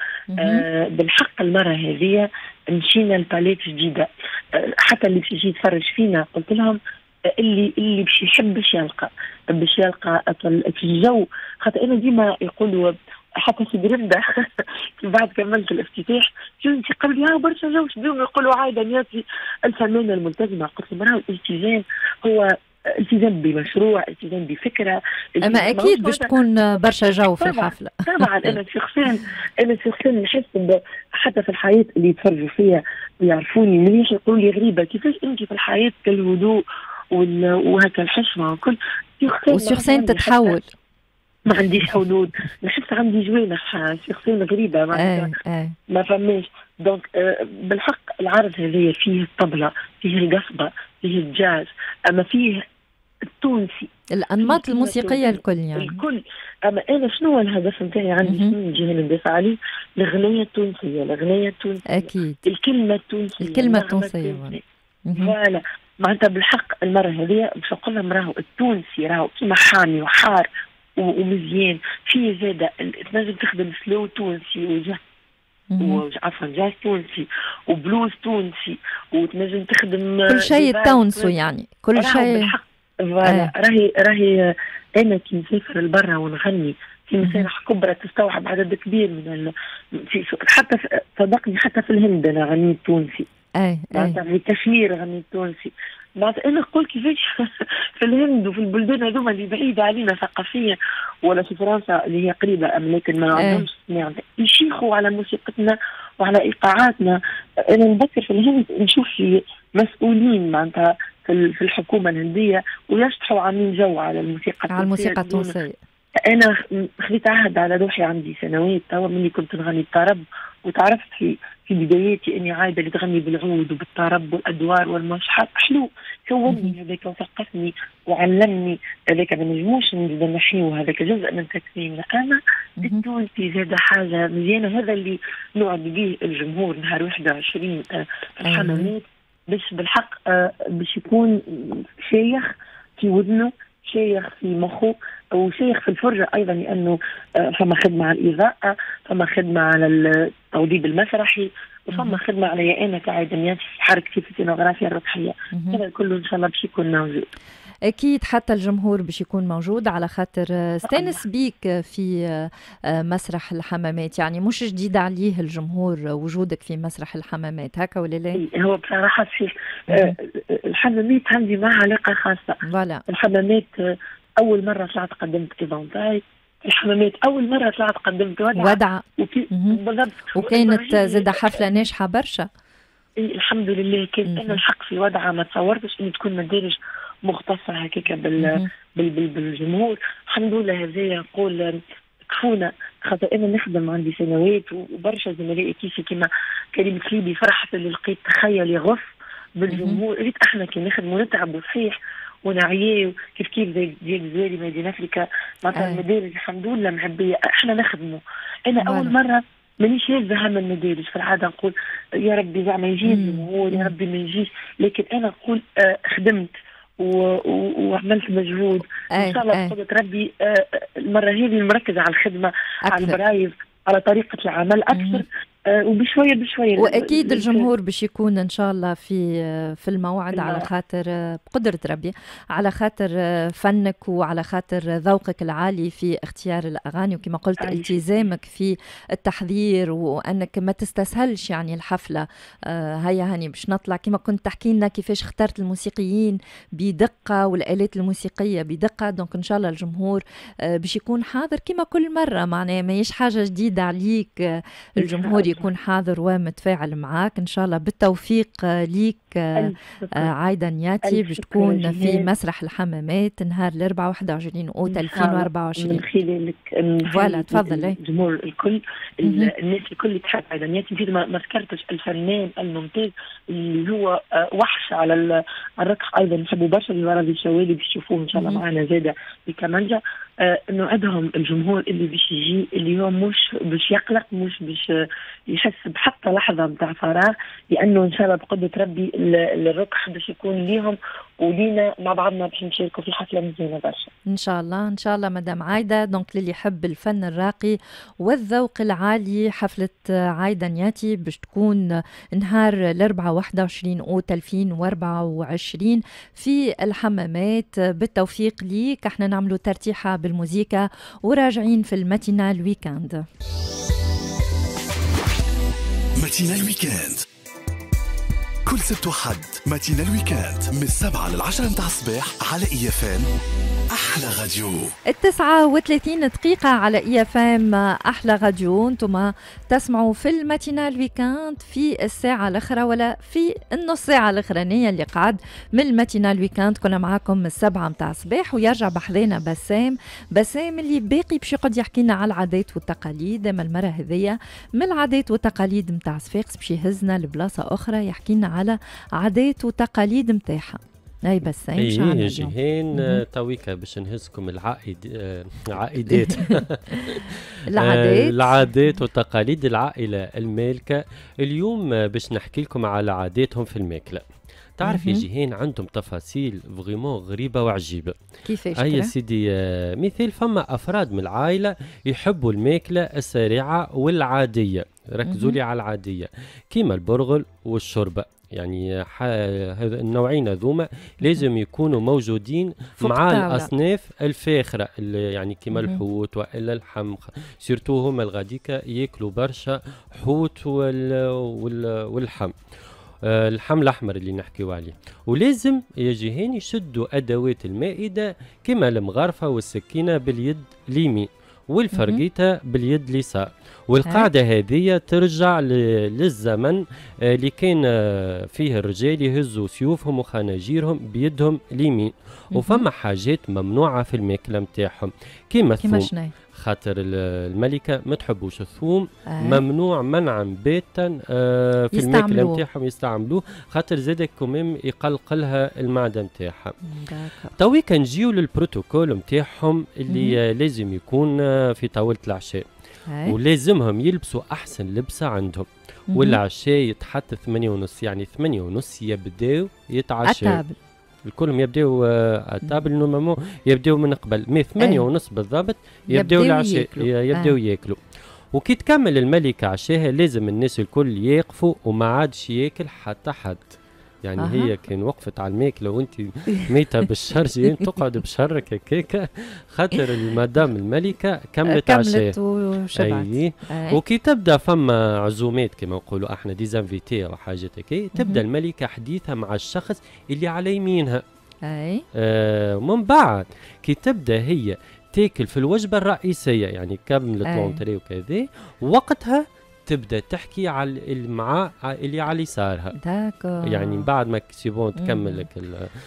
بالحق المرة هذه مشينا لباليت جديده حتى اللي باش يجي يتفرج فينا قلت لهم اللي اللي باش يحب باش يلقى باش يلقى في الجو. خاطر أنا ديما يقولوا حتى في جريندا بعد كملت الافتتاح جوزي قال لي برشا جو يقولوا عايده ياخي الفنانة الملتزمة. قلت له الالتزام هو التزام بمشروع التزام بفكرة أما أكيد باش تكون برشا جو في الحفلة. طبعا. أنا شخصيا أنا شخصيا نحس حتى في الحياة اللي يتفرجوا فيا ويعرفوني مليش يقولوا لي غريبة كيفاش أنت في الحياة هاك الهدوء وهكا الحشمة وكل. وسيغ تتحول. ما عنديش حدود. نحس عندي جوانح شخصيا غريبة ما. ما فماش. donc آه بالحق العرض هذايا فيه الطبله فيه القصبه فيه الجاز. أما فيه التونسي. الأنماط الموسيقية الكل يعني. الكل. أما أنا شنو هو الهدف نتاعي؟ عندي شنو الجهة اللي ندافع عليه؟ الأغنية التونسية الأغنية التونسية. أكيد. الكلمة التونسية الكلمة التونسية voilà. معناتها بالحق المرة هذه باش نقول لهم راهو التونسي راهو كيما حامي وحار ومزيان. في زادة تنجم تخدم slow تونسي وجه عفوا جاز تونسي وبلوز تونسي وتنجم تخدم كل شيء تونسي يعني. كل شيء voilà. آه. راهي راهي أنا كي نسافر لبرا ونغني في مسارح كبرى تستوعب عدد كبير من ال... في حتى صدقني حتى في الهند أنا غنيت تونسي أي أي. في كشمير غنيت تونسي معناتها أنا نقول كيفاش في الهند وفي البلدان هذوما اللي بعيده علينا ثقافيا ولا في فرنسا اللي هي قريبة ام لكن ما عندهمش يعني يشيخوا على موسيقتنا وعلى إيقاعاتنا. أنا نذكر في الهند نشوف في مسؤولين معناتها في الحكومة الهندية ويشطحوا عاملين جو على الموسيقى على الموسيقى التونسية. أنا خذيت عهد على روحي عندي سنوات توا مني كنت نغني الطرب وتعرفت في في بداياتي إني عايده اللي تغني بالعود وبالطرب والأدوار والمشحات حلو. كوني هذاك وثقفني وعلمني. هذاك ما نجموش نحيو هذاك جزء من تكويننا أنا التونسي زاد حاجة مزيانة. هذا اللي نوعد به الجمهور نهار 21 في الحمامات. باش بالحق آه، باش يكون شيخ في ودنه شيخ في مخه وشيخ في الفرجة أيضا لأنه آه، فما خدمة على الإضاءة فما خدمة على التوضيب المسرحي وفما خدمة علي أنا كعيدميات في حركتي في السينوغرافيا الربحية هذا كله إن شاء الله باش يكون موجود. أكيد حتى الجمهور باش يكون موجود على خاطر استانس بيك في آه، مسرح الحمامات. يعني مش جديد عليه الجمهور وجودك في مسرح الحمامات. هكا ولا لا؟ هو بصراحة في آه، الحمامات عندي معها علاقة خاصة. فوالا. الحمامات آه، أول مرة طلعت قدمت ايفونتاي الحمامات أول مرة طلعت قدمت ودعه ودعه بالضبط. وكانت زاد حفلة ناجحة برشا. الحمد لله. كان أنا الحق في ودعه ما تصورتش اني تكون مدارج مختصة هكاك بال بال بال بالجمهور. الحمد لله هذا يقول كفونا خاطر أنا نخدم عندي سنوات وبرشا زملائي كيفي كما كريم كليبي فرحت اللي لقيت تخيل يغف بالجمهور. ريت إحنا كي نخدم ونتعب صحيح ونعيا كيف كيف زي ديال زوالي مدينة أفريكا مثلا المدارج الحمد لله معبيه إحنا نخدموا. أنا أول مرة مانيش هازه هم المدارج في العادة نقول يا ربي زعما يجي الجمهور يا ربي ما يجيش. لكن أنا نقول آه خدمت. وعملت مجهود. إن شاء الله بقدره ربي آه المرة هذه مركزه على الخدمة أكثر. على البرايز على طريقة العمل أكثر. وبشويه بشوية وأكيد الجمهور باش يكون إن شاء الله في آه، في الموعد على خاطر آه، بقدرة ربي على خاطر فنك وعلى خاطر ذوقك العالي في اختيار الأغاني. وكما قلت التزامك في التحضير وأنك ما تستسهلش يعني الحفلة. هيا هاني باش نطلع. كما كنت تحكي لنا كيفاش اخترت الموسيقيين بدقة والآلات الموسيقية بدقة. donc إن شاء الله الجمهور باش يكون حاضر كما كل مرة. معناها ماهيش حاجة جديدة عليك الجمهور يكون حاضر ومتفاعل معاك. إن شاء الله بالتوفيق ليك آه، عايده نياتي باش تكون في مسرح الحمامات نهار الاربعاء 21 اوت 2024 من خلالك voilà تفضل الجمهور الكل. الناس الكل اللي تحب عايده نياتي ما ذكرتش الفنان الممتاز اللي هو آه، وحش على الرقص أيضا نحبوا برشا اللي ورا الشوالي باش تشوفوه إن شاء الله معنا زادة بكمانجا آه نوعدهم الجمهور اللي باش يجي اللي هو مش باش يقلق مش باش يحس بحتى لحظة نتاع فراغ لأنه إن شاء الله بقدرة ربي الركح باش يكون ليهم ولينا مع بعضنا باش نشاركوا في حفله مزيانة برشا. إن شاء الله إن شاء الله مدام عايدة. دونك للي يحب الفن الراقي والذوق العالي حفلة عايدة نياتي باش تكون نهار الاربعاء 21 اوت 2024 في الحمامات. بالتوفيق ليك. إحنا نعملوا ترتيحة بالموسيقى وراجعين في الماتينال ويكاند. ماتينال ويكاند. كل سبت وحد matinale weekend من السبعة للعشرة متاع الصباح على إي إف إم. أحلى راديو. التسعة وثلاثين دقيقة على إي إف إم. أحلى راديو. أنتم تسمعوا في الماتينال ويكاند في الساعة الأخرى ولا في النص ساعة الأخرانية اللي قعد من الماتينال ويكاند كنا معاكم من السبعة متاع الصباح ويرجع بحذانا بسام. بسام اللي باقي باش يقعد يحكي لنا على العادات والتقاليد. أما المرة هذية من العادات والتقاليد متاع صفاقس باش يهزنا لبلاصة أخرى يحكي لنا على عادات وتقاليد متاعها أي بس أي اي جيهين تويكا باش نهزكم العائد آه، عائدات. العادات. العادات وتقاليد العائلة المالكه اليوم باش نحكي لكم على عاداتهم في الماكلة. تعرف يا جيهين عندهم تفاصيل فريمون غريبة وعجيبة. كيفاش اي سيدي آه، مثال فما أفراد من العائلة يحبوا الماكلة السريعة والعادية. ركزوا لي على العادية. كيما البرغل والشوربة. يعني هذا النوعين هذوما لازم يكونوا موجودين مع الأصناف الفاخرة اللي يعني كيما الحوت وإلا الحمخ. سيرتو هما الغاديكا ياكلوا برشا حوت وال وال والحم. آه الأحمر اللي نحكيو عليه. ولازم يا جيهان يشدوا أدوات المائدة كما المغرفة والسكينة باليد اليمين. والفرقيته باليد اليسار. والقاعدة هذه ترجع للزمن آه، اللي كان آه، فيه الرجال يهزوا سيوفهم وخناجيرهم بيدهم اليمين. وفما حاجات ممنوعة في الماكلة متاعهم. كيما الثوم. خاطر الملكة ما تحبوش الثوم آه. ممنوع منعا باتا آه في الماكلة نتاعهم يستعملوه. خاطر زاد كمام يقلقلها المعدة نتاعها توي كنجيو للبروتوكول نتاعهم اللي مم. لازم يكون في طاولة العشاء ولازمهم يلبسوا أحسن لبسة عندهم. والعشاء يتحط ثمانية ونص يعني ثمانية ونص يبداو يتعشوا الكلهم يبداو à table normalement يبداو من قبل. mais ثمانية ونص بالضبط يبداو العشاء يبداو آه. ياكلوا وكي تكمل الملكة عشاها لازم الناس الكل يقفوا وما عادش ياكل حتى حد. يعني أه. هي كان وقفت على الماكله وانت ميتة بالشر أنت تقعد بشرك هكاك خاطر المدام الملكة كملت عشاء. كملت أي. وكي تبدأ فما عزومات كما نقولوا إحنا des invités أو حاجات هكا تبدأ الملكة حديثها مع الشخص اللي على يمينها. أي. آه ومن بعد كي تبدأ هي تاكل في الوجبة الرئيسية يعني كملت لونتري وكذا وقتها تبدأ تحكي على مع اللي على يسارها داكو يعني بعد ما سيبون تكمل لك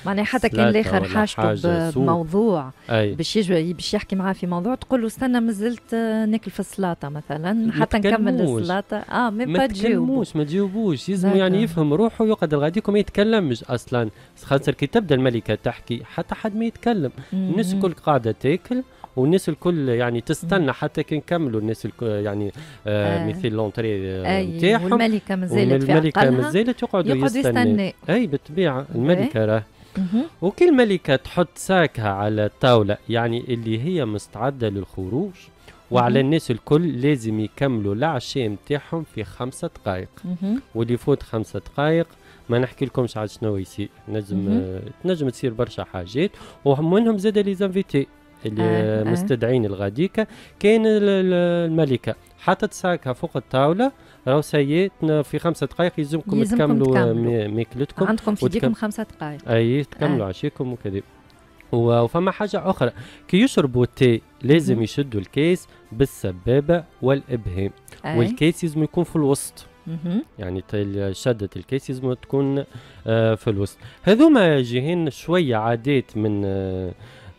معناها حتى كان الآخر حاجته بموضوع. باش يجي باش يحكي معاه في موضوع تقول له استنى مازلت ناكل في السلطه مثلا حتى نكمل السلطه آه ما تجاوبوش ما تجاوبوش. يلزم يعني يفهم روحه يقعد الغاديك وما يتكلمش أصلا. خاطر كي تبدأ الملكة تحكي حتى حد ما يتكلم. الناس الكل قاعدة تاكل والناس الكل يعني تستنى حتى كي نكملوا الناس الكل يعني آه آه. مثل l'entrée نتاعهم آه والملكة مازالت الملكه مازالت يقعدوا يستنى أي بالطبيعة الملكة راه. وكي الملكة تحط ساكها على الطاولة يعني اللي هي مستعدة للخروج وعلى الناس الكل لازم يكملوا العشاء نتاعهم في خمسة دقائق. واللي يفوت خمسة دقائق ما نحكي لكمش على شنو يصير. نجم تنجم تصير برشا حاجات. ومنهم زادة les invités. اللي آه, آه. مستدعين الغاديكا. كاين الملكة. حطت ساكها فوق الطاولة. راهو سيت في خمسة دقائق يلزمكم تكملوا ماكلتكم عندكم في يديكم خمسة دقائق أي تكملوا آه. عشيكم وكذا وفما حاجة أخرى. كي يشربوا التي لازم يشدوا الكيس بالسبابة والإبهام. أي. والكيس لازم يكون في الوسط. يعني شدة الكيس لازم تكون آه في الوسط. هذوما جيهين شوية عادات من آه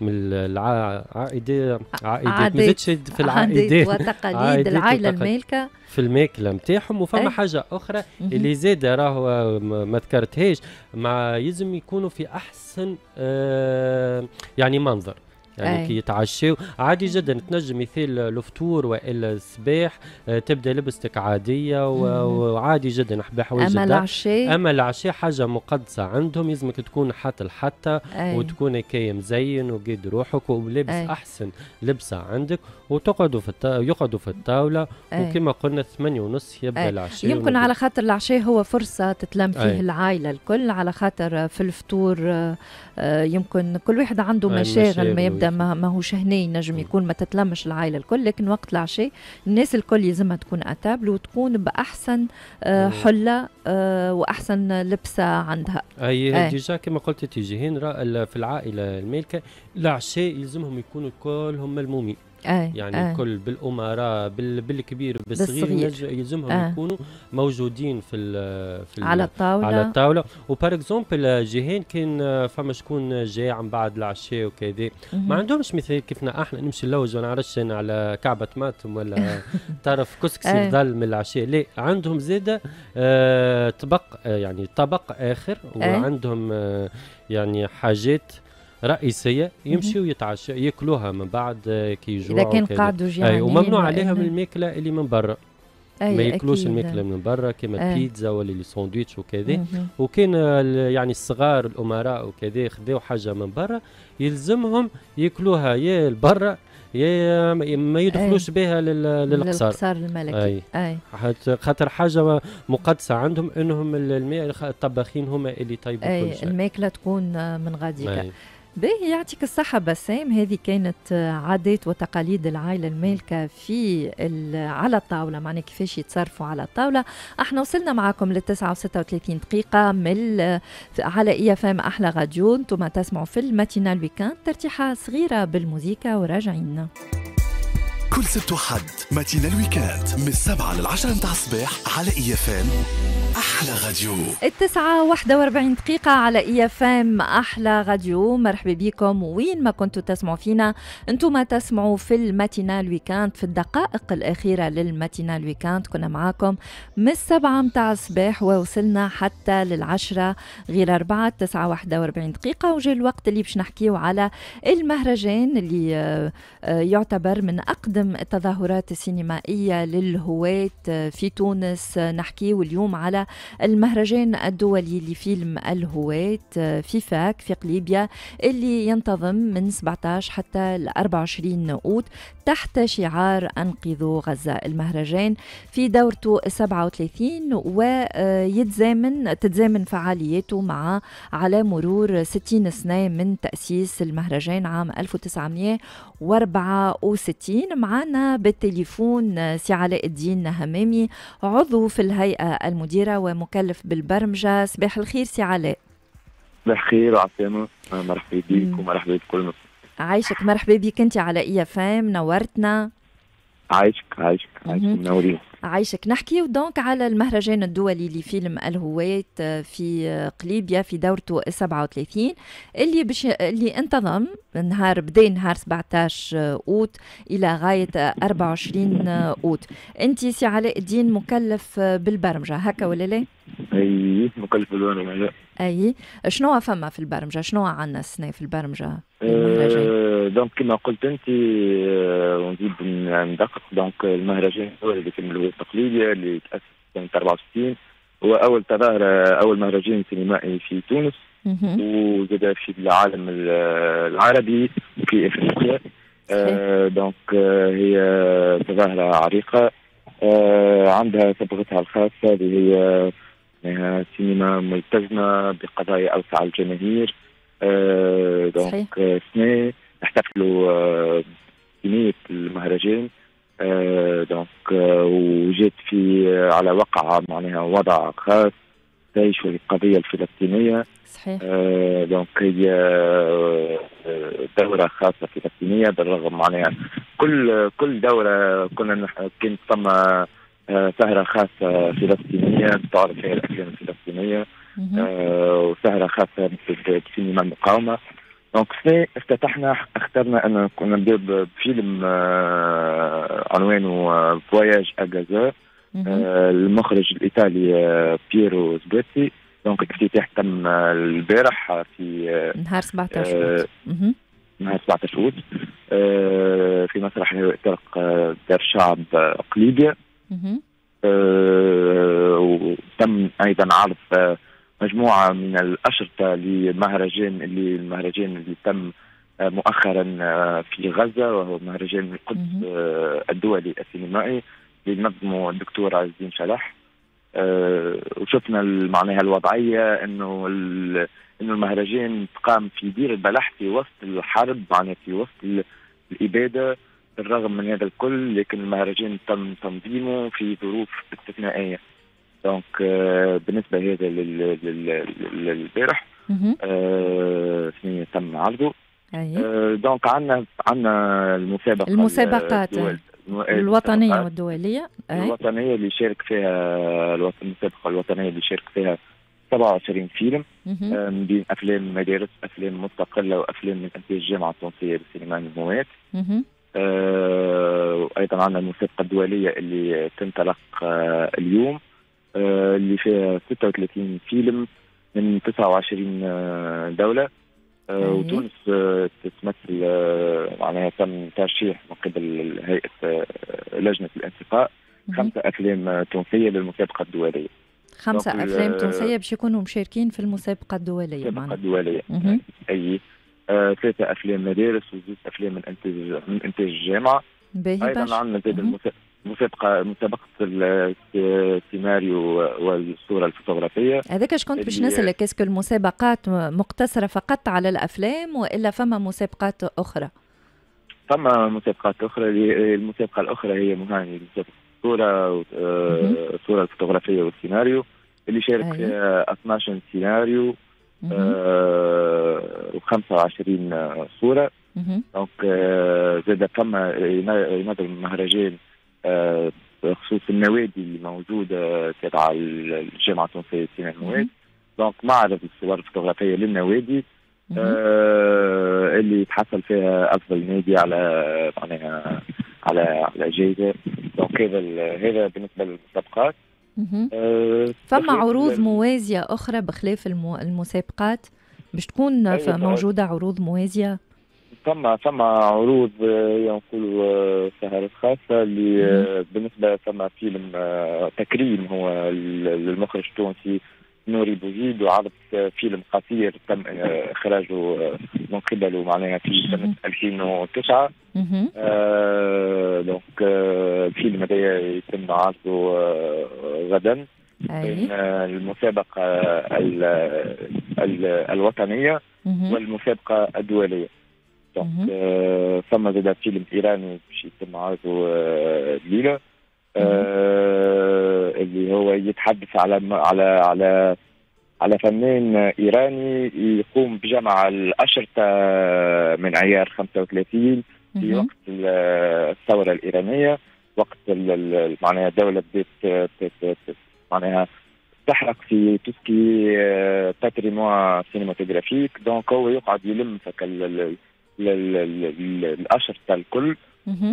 من العائدات عائدات ما في العائدات وتقاليد. العائلة المالكة. في الماكلة نتاعهم وفما أيه؟ حاجة أخرى اللي زاد راهو ما ذكرتهاش مع يلزم يكونوا في أحسن آه يعني منظر. يعني أي. كي يتعشاو عادي جدا تنجم مثال الفطور وإلا الصباح آه، تبدأ لبستك عادية. وعادي جدا احبا حوايج أما العشاء أما العشاء حاجة مقدسة عندهم يلزمك تكون حتى الحتى. وتكون كي مزين وقيد روحك ولابس أي. أحسن لبسة عندك وتقعدوا في التا... يقعدوا في الطاولة أي. وكما قلنا ثمانية ونص يبدأ أي. العشاء يمكن ونبدأ. على خاطر العشاء هو فرصة تتلم فيه أي. العائلة الكل على خاطر في الفطور آه، آه، يمكن كل واحد عنده مشاغل ما يبدأ ما ماهوش هني نجم. يكون ما تتلمش العائلة الكل لكن وقت العشاء الناس الكل يلزمها تكون أتابل وتكون بأحسن آه،. حلة وأحسن لبسة عندها أي. ديجا كما قلت تيجي هنا في العائلة المالكه العشاء يلزمهم يكونوا كلهم ملمومين أي. يعني أي. الكل بالامراء بال... بالكبير بالصغير بالصغير. يلزمهم آه. يكونوا موجودين في ال... في ال... على الطاولة على الطاولة وبار إكزومبل جيهان كان آه، فما شكون جاي من بعد العشاء وكذا. ما عندهمش مثال كيفنا أحنا نمشي نلوج ما نعرفش أنا على كعبة ماتم ولا طرف كسكسي أي. ظل من العشاء لا عندهم زاده آه طبق آه يعني طبق آخر أي. وعندهم آه يعني حاجات رئيسيه يمشيوا يتعشوا يأكلوها من بعد آه، كي يجوعوا إذا كان وكذا. قعدوا جيعانين وممنوع عليهم الماكلة اللي من برا ما يأكلوش. الماكلة من برا كما. البيتزا ولا الساندويتش وكذا مهم. وكان يعني الصغار الأمراء وكذا خذاو حاجة من برا يلزمهم يأكلوها يا لبرا يا ما- يدخلوش بها لل- للقصر للقصار الملكي أي أي. خاطر حاجة مقدسة عندهم إنهم الطباخين هما اللي يطيبوا كل شيء الماكلة تكون من غاديك. باهي يعطيك الصحة بسام. هذه كانت عادات وتقاليد العائلة المالكة في على الطاولة. معناها كيفاش يتصرفوا على الطاولة. إحنا وصلنا للتسعة وستة وثلاثين دقيقة من على اي فام أحلى راديو أنتم تسمعوا في ال matinale weekend ترتيحة صغيرة بالموسيقى وراجعين. كل سبت وحد matinale weekend من السبعة للعشرة متاع الصباح على إي إف إم. أحلى راديو. التسعة واحدة وأربعين دقيقة على إي إف إم. أحلى راديو. مرحبا بكم. وين ما كنتوا تسمعوا فينا أنتم تسمعوا في ال matinale weekend في الدقائق الأخيرة لل matinale weekend كنا معاكم من السبعة متاع الصباح ووصلنا حتى للعشرة غير أربعة. تسعة واحدة وأربعين دقيقة. وجاء الوقت اللي باش نحكيو على المهرجان اللي آه، آه، يعتبر من أقدم التظاهرات السينمائية للهواة في تونس. نحكيو اليوم على المهرجان الدولي لفيلم الهواة في فاك في قليبيا اللي ينتظم من 17 حتى ل 24 أوت تحت شعار أنقذوا غزة المهرجان في دورته 37 ويتزامن تتزامن فعالياته مع على مرور 60 سنة من تأسيس المهرجان عام 1964 معنا بالتليفون سي علاء الدين همامي عضو في الهيئة المديرة ومكلف بالبرمجة. صباح الخير سي علاء. صباح الخير مرحبا بك. ومرحبا بكل عايشك. مرحبا بك انت على IFM نورتنا. عايشك عايشك عايشك. منورين عايشك. نحكي donc على المهرجان الدولي لفيلم الهواة في قليبيا في دورته 37 اللي بش اللي انتظم نهار بدا نهار 17 أوت إلى غاية 24 أوت. أنت سي علاء الدين مكلف بالبرمجة هكا ولا لا؟ أي مكلف بالبرمجة أي. شنو فما في البرمجة؟ شنو عندنا السنة في البرمجة؟ آه، donc كما قلت أنت آه، ونزيد ندقق. donc المهرجان الدولي لفيلم الهواة بقليبية اللي تأسس سنة 64 هو أول تظاهرة أول مهرجان سينمائي في تونس. وزاد في العالم ال- العربي وفي إفريقيا. آه donc آه هي تظاهرة عريقة. آه عندها صبغتها الخاصة اللي هي إنها سينما ملتزمة بقضايا أوسع الجماهير. آه. donc آه، السنة نحتفلوا آه بستينية المهرجان. آه donc آه وجات في آه، على وقع معناها وضع خاص تعيش القضية الفلسطينية. صحيح. آه، donc هي آه، دورة خاصة فلسطينية بالرغم معناها كل كل دورة كنا كانت ثم آه، سهرة خاصة فلسطينية تعرض فيها الأفلام الفلسطينية. آه، وسهرة خاصة مثل بسينما المقاومة donc سنة افتتحنا اخترنا أن كنا نبدأ بفيلم عنوانه Voyage à Gaza للمخرج الإيطالي بييرو أوسبيرتي donc الافتتاح تم آه، البارح في آه، نهار 17 آه، أوت. مهم. اسمها 17 أوت. في مسرح طرق دار الشعب قليبيا وتم أيضا عرض مجموعة من الأشرطة لمهرجان اللي المهرجان اللي تم مؤخرا في غزة وهو مهرجان القدس الدولي السينمائي اللي الدكتور عز الدين شلح وشفنا معناها الوضعية إنه إنه المهرجان تقام في دير البلح في وسط الحرب معناها في وسط الإبادة. بالرغم من هذا الكل لكن المهرجان تم تنظيمه في ظروف استثنائية. donc أه بالنسبة هذا للبارح أه تم عرضه. donc عندنا عندنا المسابقة المسابقات الوطنية والدولية. الوطنية اللي شارك فيها المسابقة الوطنية اللي شارك فيها 27 فيلم. من بين أفلام مدارس أفلام مستقلة وأفلام من أنتاج الجامعة التونسية للسينما والمواد آه وأيضا عندنا المسابقه الدولية اللي تنطلق آه اليوم آه اللي فيها 36 فيلم من 29 آه دولة. آه وتونس آه تتمثل آه معناها تم ترشيح من قبل هيئه لجنة الانتقاء خمسة أفلام تونسية للمسابقة الدولية. خمسة أفلام تونسية باش يكونوا مشاركين في المسابقة الدولية المسابقة الدولية. أي. آه ثلاثة أفلام مدارس وزوج أفلام من إنتاج من إنتاج الجامعة. أيضا عندنا زاد المسابقة مسابقة السيناريو والصورة الفوتوغرافية. هذاك كنت باش نسألك اسكو المسابقات مقتصرة فقط على الأفلام وإلا فما مسابقات أخرى؟ فما مسابقات أخرى المسابقة الأخرى هي معناها مسابقة الصورة الصورة الفوتوغرافية والسيناريو. اللي شارك أيه. فيها 12 سيناريو. آه و25 صورة. donc آه زاد فما ينظم مهرجان آه بخصوص النوادي اللي موجودة تبع الجامعة التونسية للسينمائيين الهواة. donc معرض الصور الفوتوغرافية للنوادي آه اللي تحصل فيها أفضل نادي على معناها على على جائزة دونك هذا هذا بالنسبة للمسابقات أه فما عروض موازية أخرى بخلاف المسابقات؟ باش تكون أيوة موجودة عروض موازية؟ فما فما عروض ينقولوا سهرات خاصة اللي بالنسبة فما فيلم تكريم هو للمخرج التونسي نوري بوزيد وعرض فيلم قصير تم إخراجه من قبله معناها في سنة 2009 آه donc الفيلم هذا يتم عرضه آه غدا بين المسابقة ال ال الوطنية والمسابقة الدولية. donc ثم زاد فيلم إيراني باش يتم عرضه الليلة آه اللي هو يتحدث على على على على فنان إيراني يقوم بجمع الأشرطة من عيار 35 في وقت الثورة الإيرانية وقت معناها الدولة بدات معناها تحرق في tout ce qui patrimoine cinématographique donc هو يقعد يلم الأشرطة الكل.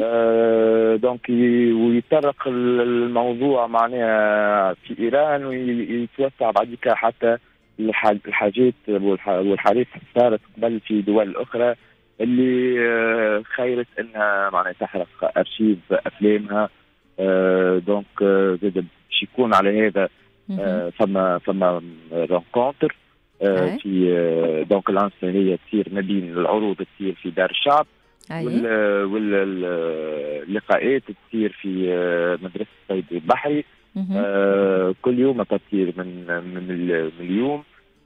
آه donc ويطرق الموضوع معناها في ايران ويتوسع بعديك حتى الحاجات والأحداث صارت قبل في دول أخرى اللي آه خيرت إنها معناها تحرق أرشيف أفلامها آه donc آه زاد باش يكون على هذا آه فما فما rencontre في donc العنصرية تصير ما بين العروض تصير في دار الشعب واللقاءات تصير في مدرسة الصيد البحري. آه كل يوم تصير من من, اليوم.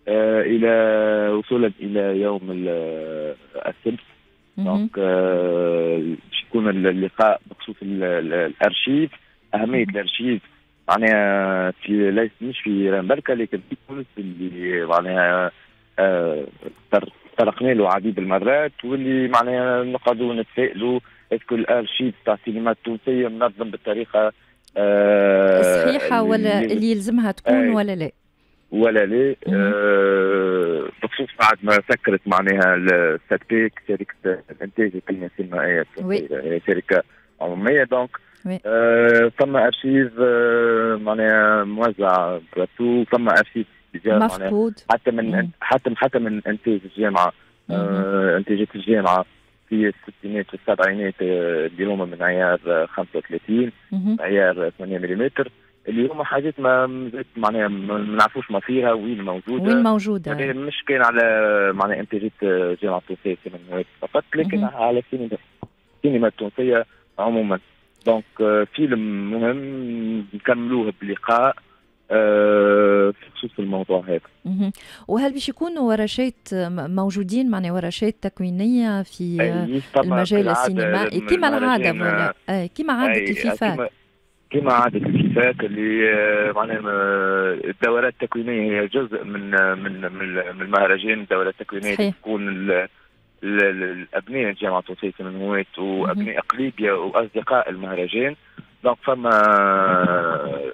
آه إلى وصولا إلى يوم السبت donc آه يكون اللقاء بخصوص الأرشيف. أهمية الأرشيف معناها في ليس مش في بركه لكن في تونس اللي معناها آه طرقنا له عديد المرات واللي معناها نقعدوا نتسائلوا اسكو الارشيف تاع السينما التونسية منظم بالطريقة آه صحيحه ولا اللي يلزمها تكون آه ولا لا؟ ولا لا آه بخصوص بعد ما سكرت معناها الساتبيك شركة الانتاج الكلمة السينمائية شركة عمومية دونك آه ثم أرشيف آه معناها موزع براتو ثم أرشيف مفقود. حتى من مم. حتى حتى من انتاج الجامعة. آه انتاجيه الجامعة في الستينات والسبعينات آه، اللي هما من عيار 35 عيار 8 ملم اللي هما حاجات ما معناها ما نعرفوش ما فيها وين موجودة. وين موجودة؟ يعني مش كان على معناها انتاجيه جامعة التونسيه من فقط لكن على السينما. السينما التونسية عموما. دونك فيلم مهم نكملوه بلقاء. آه، في خصوص الموضوع هذا. وهل باش يكونوا ورشات موجودين معناها ورشات تكوينية في المجال السينمائي؟ كما العادة ولا؟ كما عادة الفيفا كما عادة الكفاك اللي آه، معناها آه، الدورات التكوينية هي جزء من من من المهرجان. الدورات التكوينية تكون الأبناء الجامعة التونسية للمنوات وأبناء قليبيا وأصدقاء المهرجان. donc فما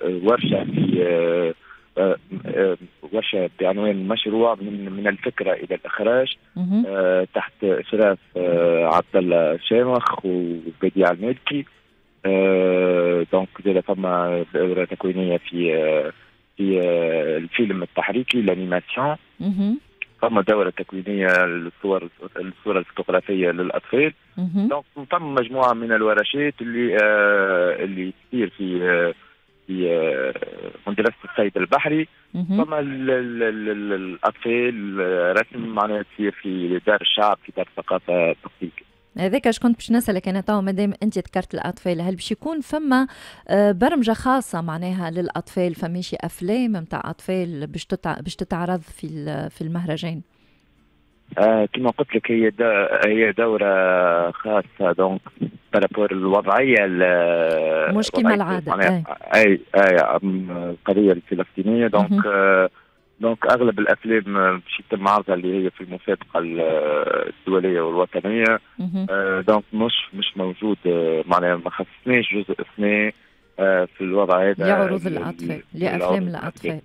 آه، ورشة في ورشة بعنوان مشروع من من الفكرة إلى الإخراج تحت إشراف عبد الله شامخ وبديع المالكي donc زاد فما دوره تكوينيه في في الفيلم التحريكي l'animation فما دوره تكوينية للصور الصورة الفوتوغرافية للأطفال. donc فما مجموعة من الورشات اللي اللي تصير في في مدرسه الصيد البحري. فما الأطفال رسم معناها تصير في دار الشعب في دار الثقافه التقليديه هذاك اش كنت باش نسألك أنا تو مادام أنت ذكرت الأطفال هل باش يكون فما آه، برمجة خاصة معناها للأطفال فماشي أفلام نتاع أطفال باش باش تتعرض في في المهرجان؟ آه كما قلت لك هي هي دورة خاصة donc par rapport الوضعية مش كما العادة أي. أي, أي القضية الفلسطينية donc آه donc أغلب الأفلام باش يتم عرضها اللي هي في المسابقه الدولية والوطنية. آه donc مش مش موجود آه، معناها ما خصصناش جزء اثنين آه، في الوضع هذا لعروض الأطفال لأفلام الأطفال.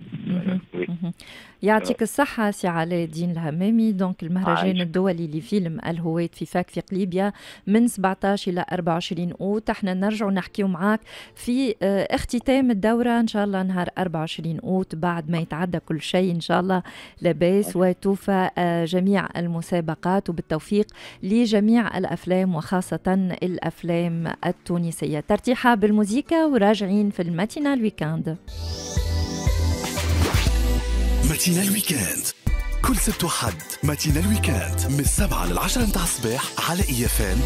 يعطيك الصحة سي علاء الدين الهمامي. donc المهرجان عايش. الدولي لفيلم الهواة فيفاك في قليبيا من 17 إلى 24 أوت. إحنا نرجع نحكيو معاك في آه اختتام الدورة إن شاء الله نهار 24 أوت. بعد ما يتعدى كل شيء إن شاء الله. لاباس وتوفى آه جميع المسابقات وبالتوفيق لجميع الأفلام وخاصة الأفلام التونسية. ترتيحة بال musica وراجعين في ال matinale weekend. matinale weekend. كل سبت وحد matinale weekend من السبعة للعشرة متاع الصباح على إي إف إم.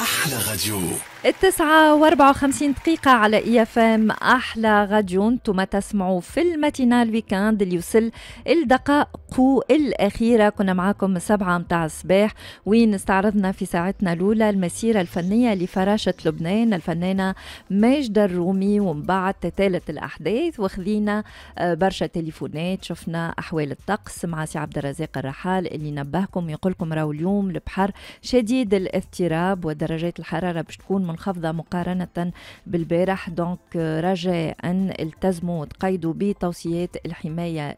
أحلى راديو. التسعة وأربعة وخمسين دقيقة على اي اف ام أحلى راديو أنتم تسمعوا في ال matinale weekend اللي يوصل الدقائق الأخيرة. كنا معاكم السبعة متاع الصباح. وين استعرضنا في ساعتنا الأولى المسيرة الفنية لفراشة لبنان. الفنانة ماجدة الرومي. ومن بعد تتالت الأحداث. وخذينا آه، برشا تليفونات. شفنا أحوال الطقس مع سي عبد الرزاق الرحال اللي نبهكم. يقول لكم راهو اليوم البحر شديد الاضطراب ودرجات الحرارة باش تكون منخفضة مقارنة بالبارح. donc رجاء التزموا وتقيدوا بتوصيات الحماية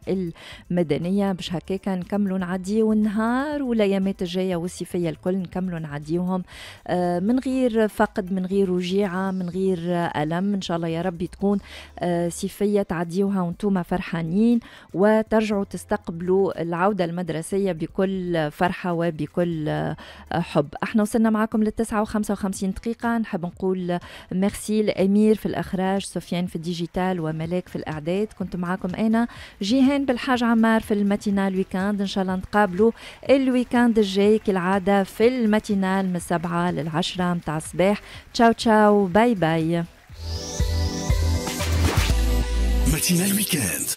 المدنية. باش هكاك نكملوا نعديو النهار والأيامات الجاية والصيفية الكل نكملوا نعديوهم آه، من غير فقد من غير وجيعة من غير ألم. إن شاء الله يا ربي تكون آه، صيفية تعديوها وأنتم فرحانين وترجعوا تستقبلوا العودة المدرسية بكل فرحة وبكل آه، حب. أحنا وصلنا معكم للتسعة وخمسة وخمسين دقيقة. نحب نقول ميرسي لأمير في الإخراج سفيان في ال digital وملاك في الإعداد. كنت معكم أنا جيهان بالحاج عمار في ال matinale weekend. إن شاء الله نتقابلوا ال weekend الجاي كالعادة في ال matinale من السبعة للعشرة متاع الصباح. ciao ciao bye bye. matinale weekend.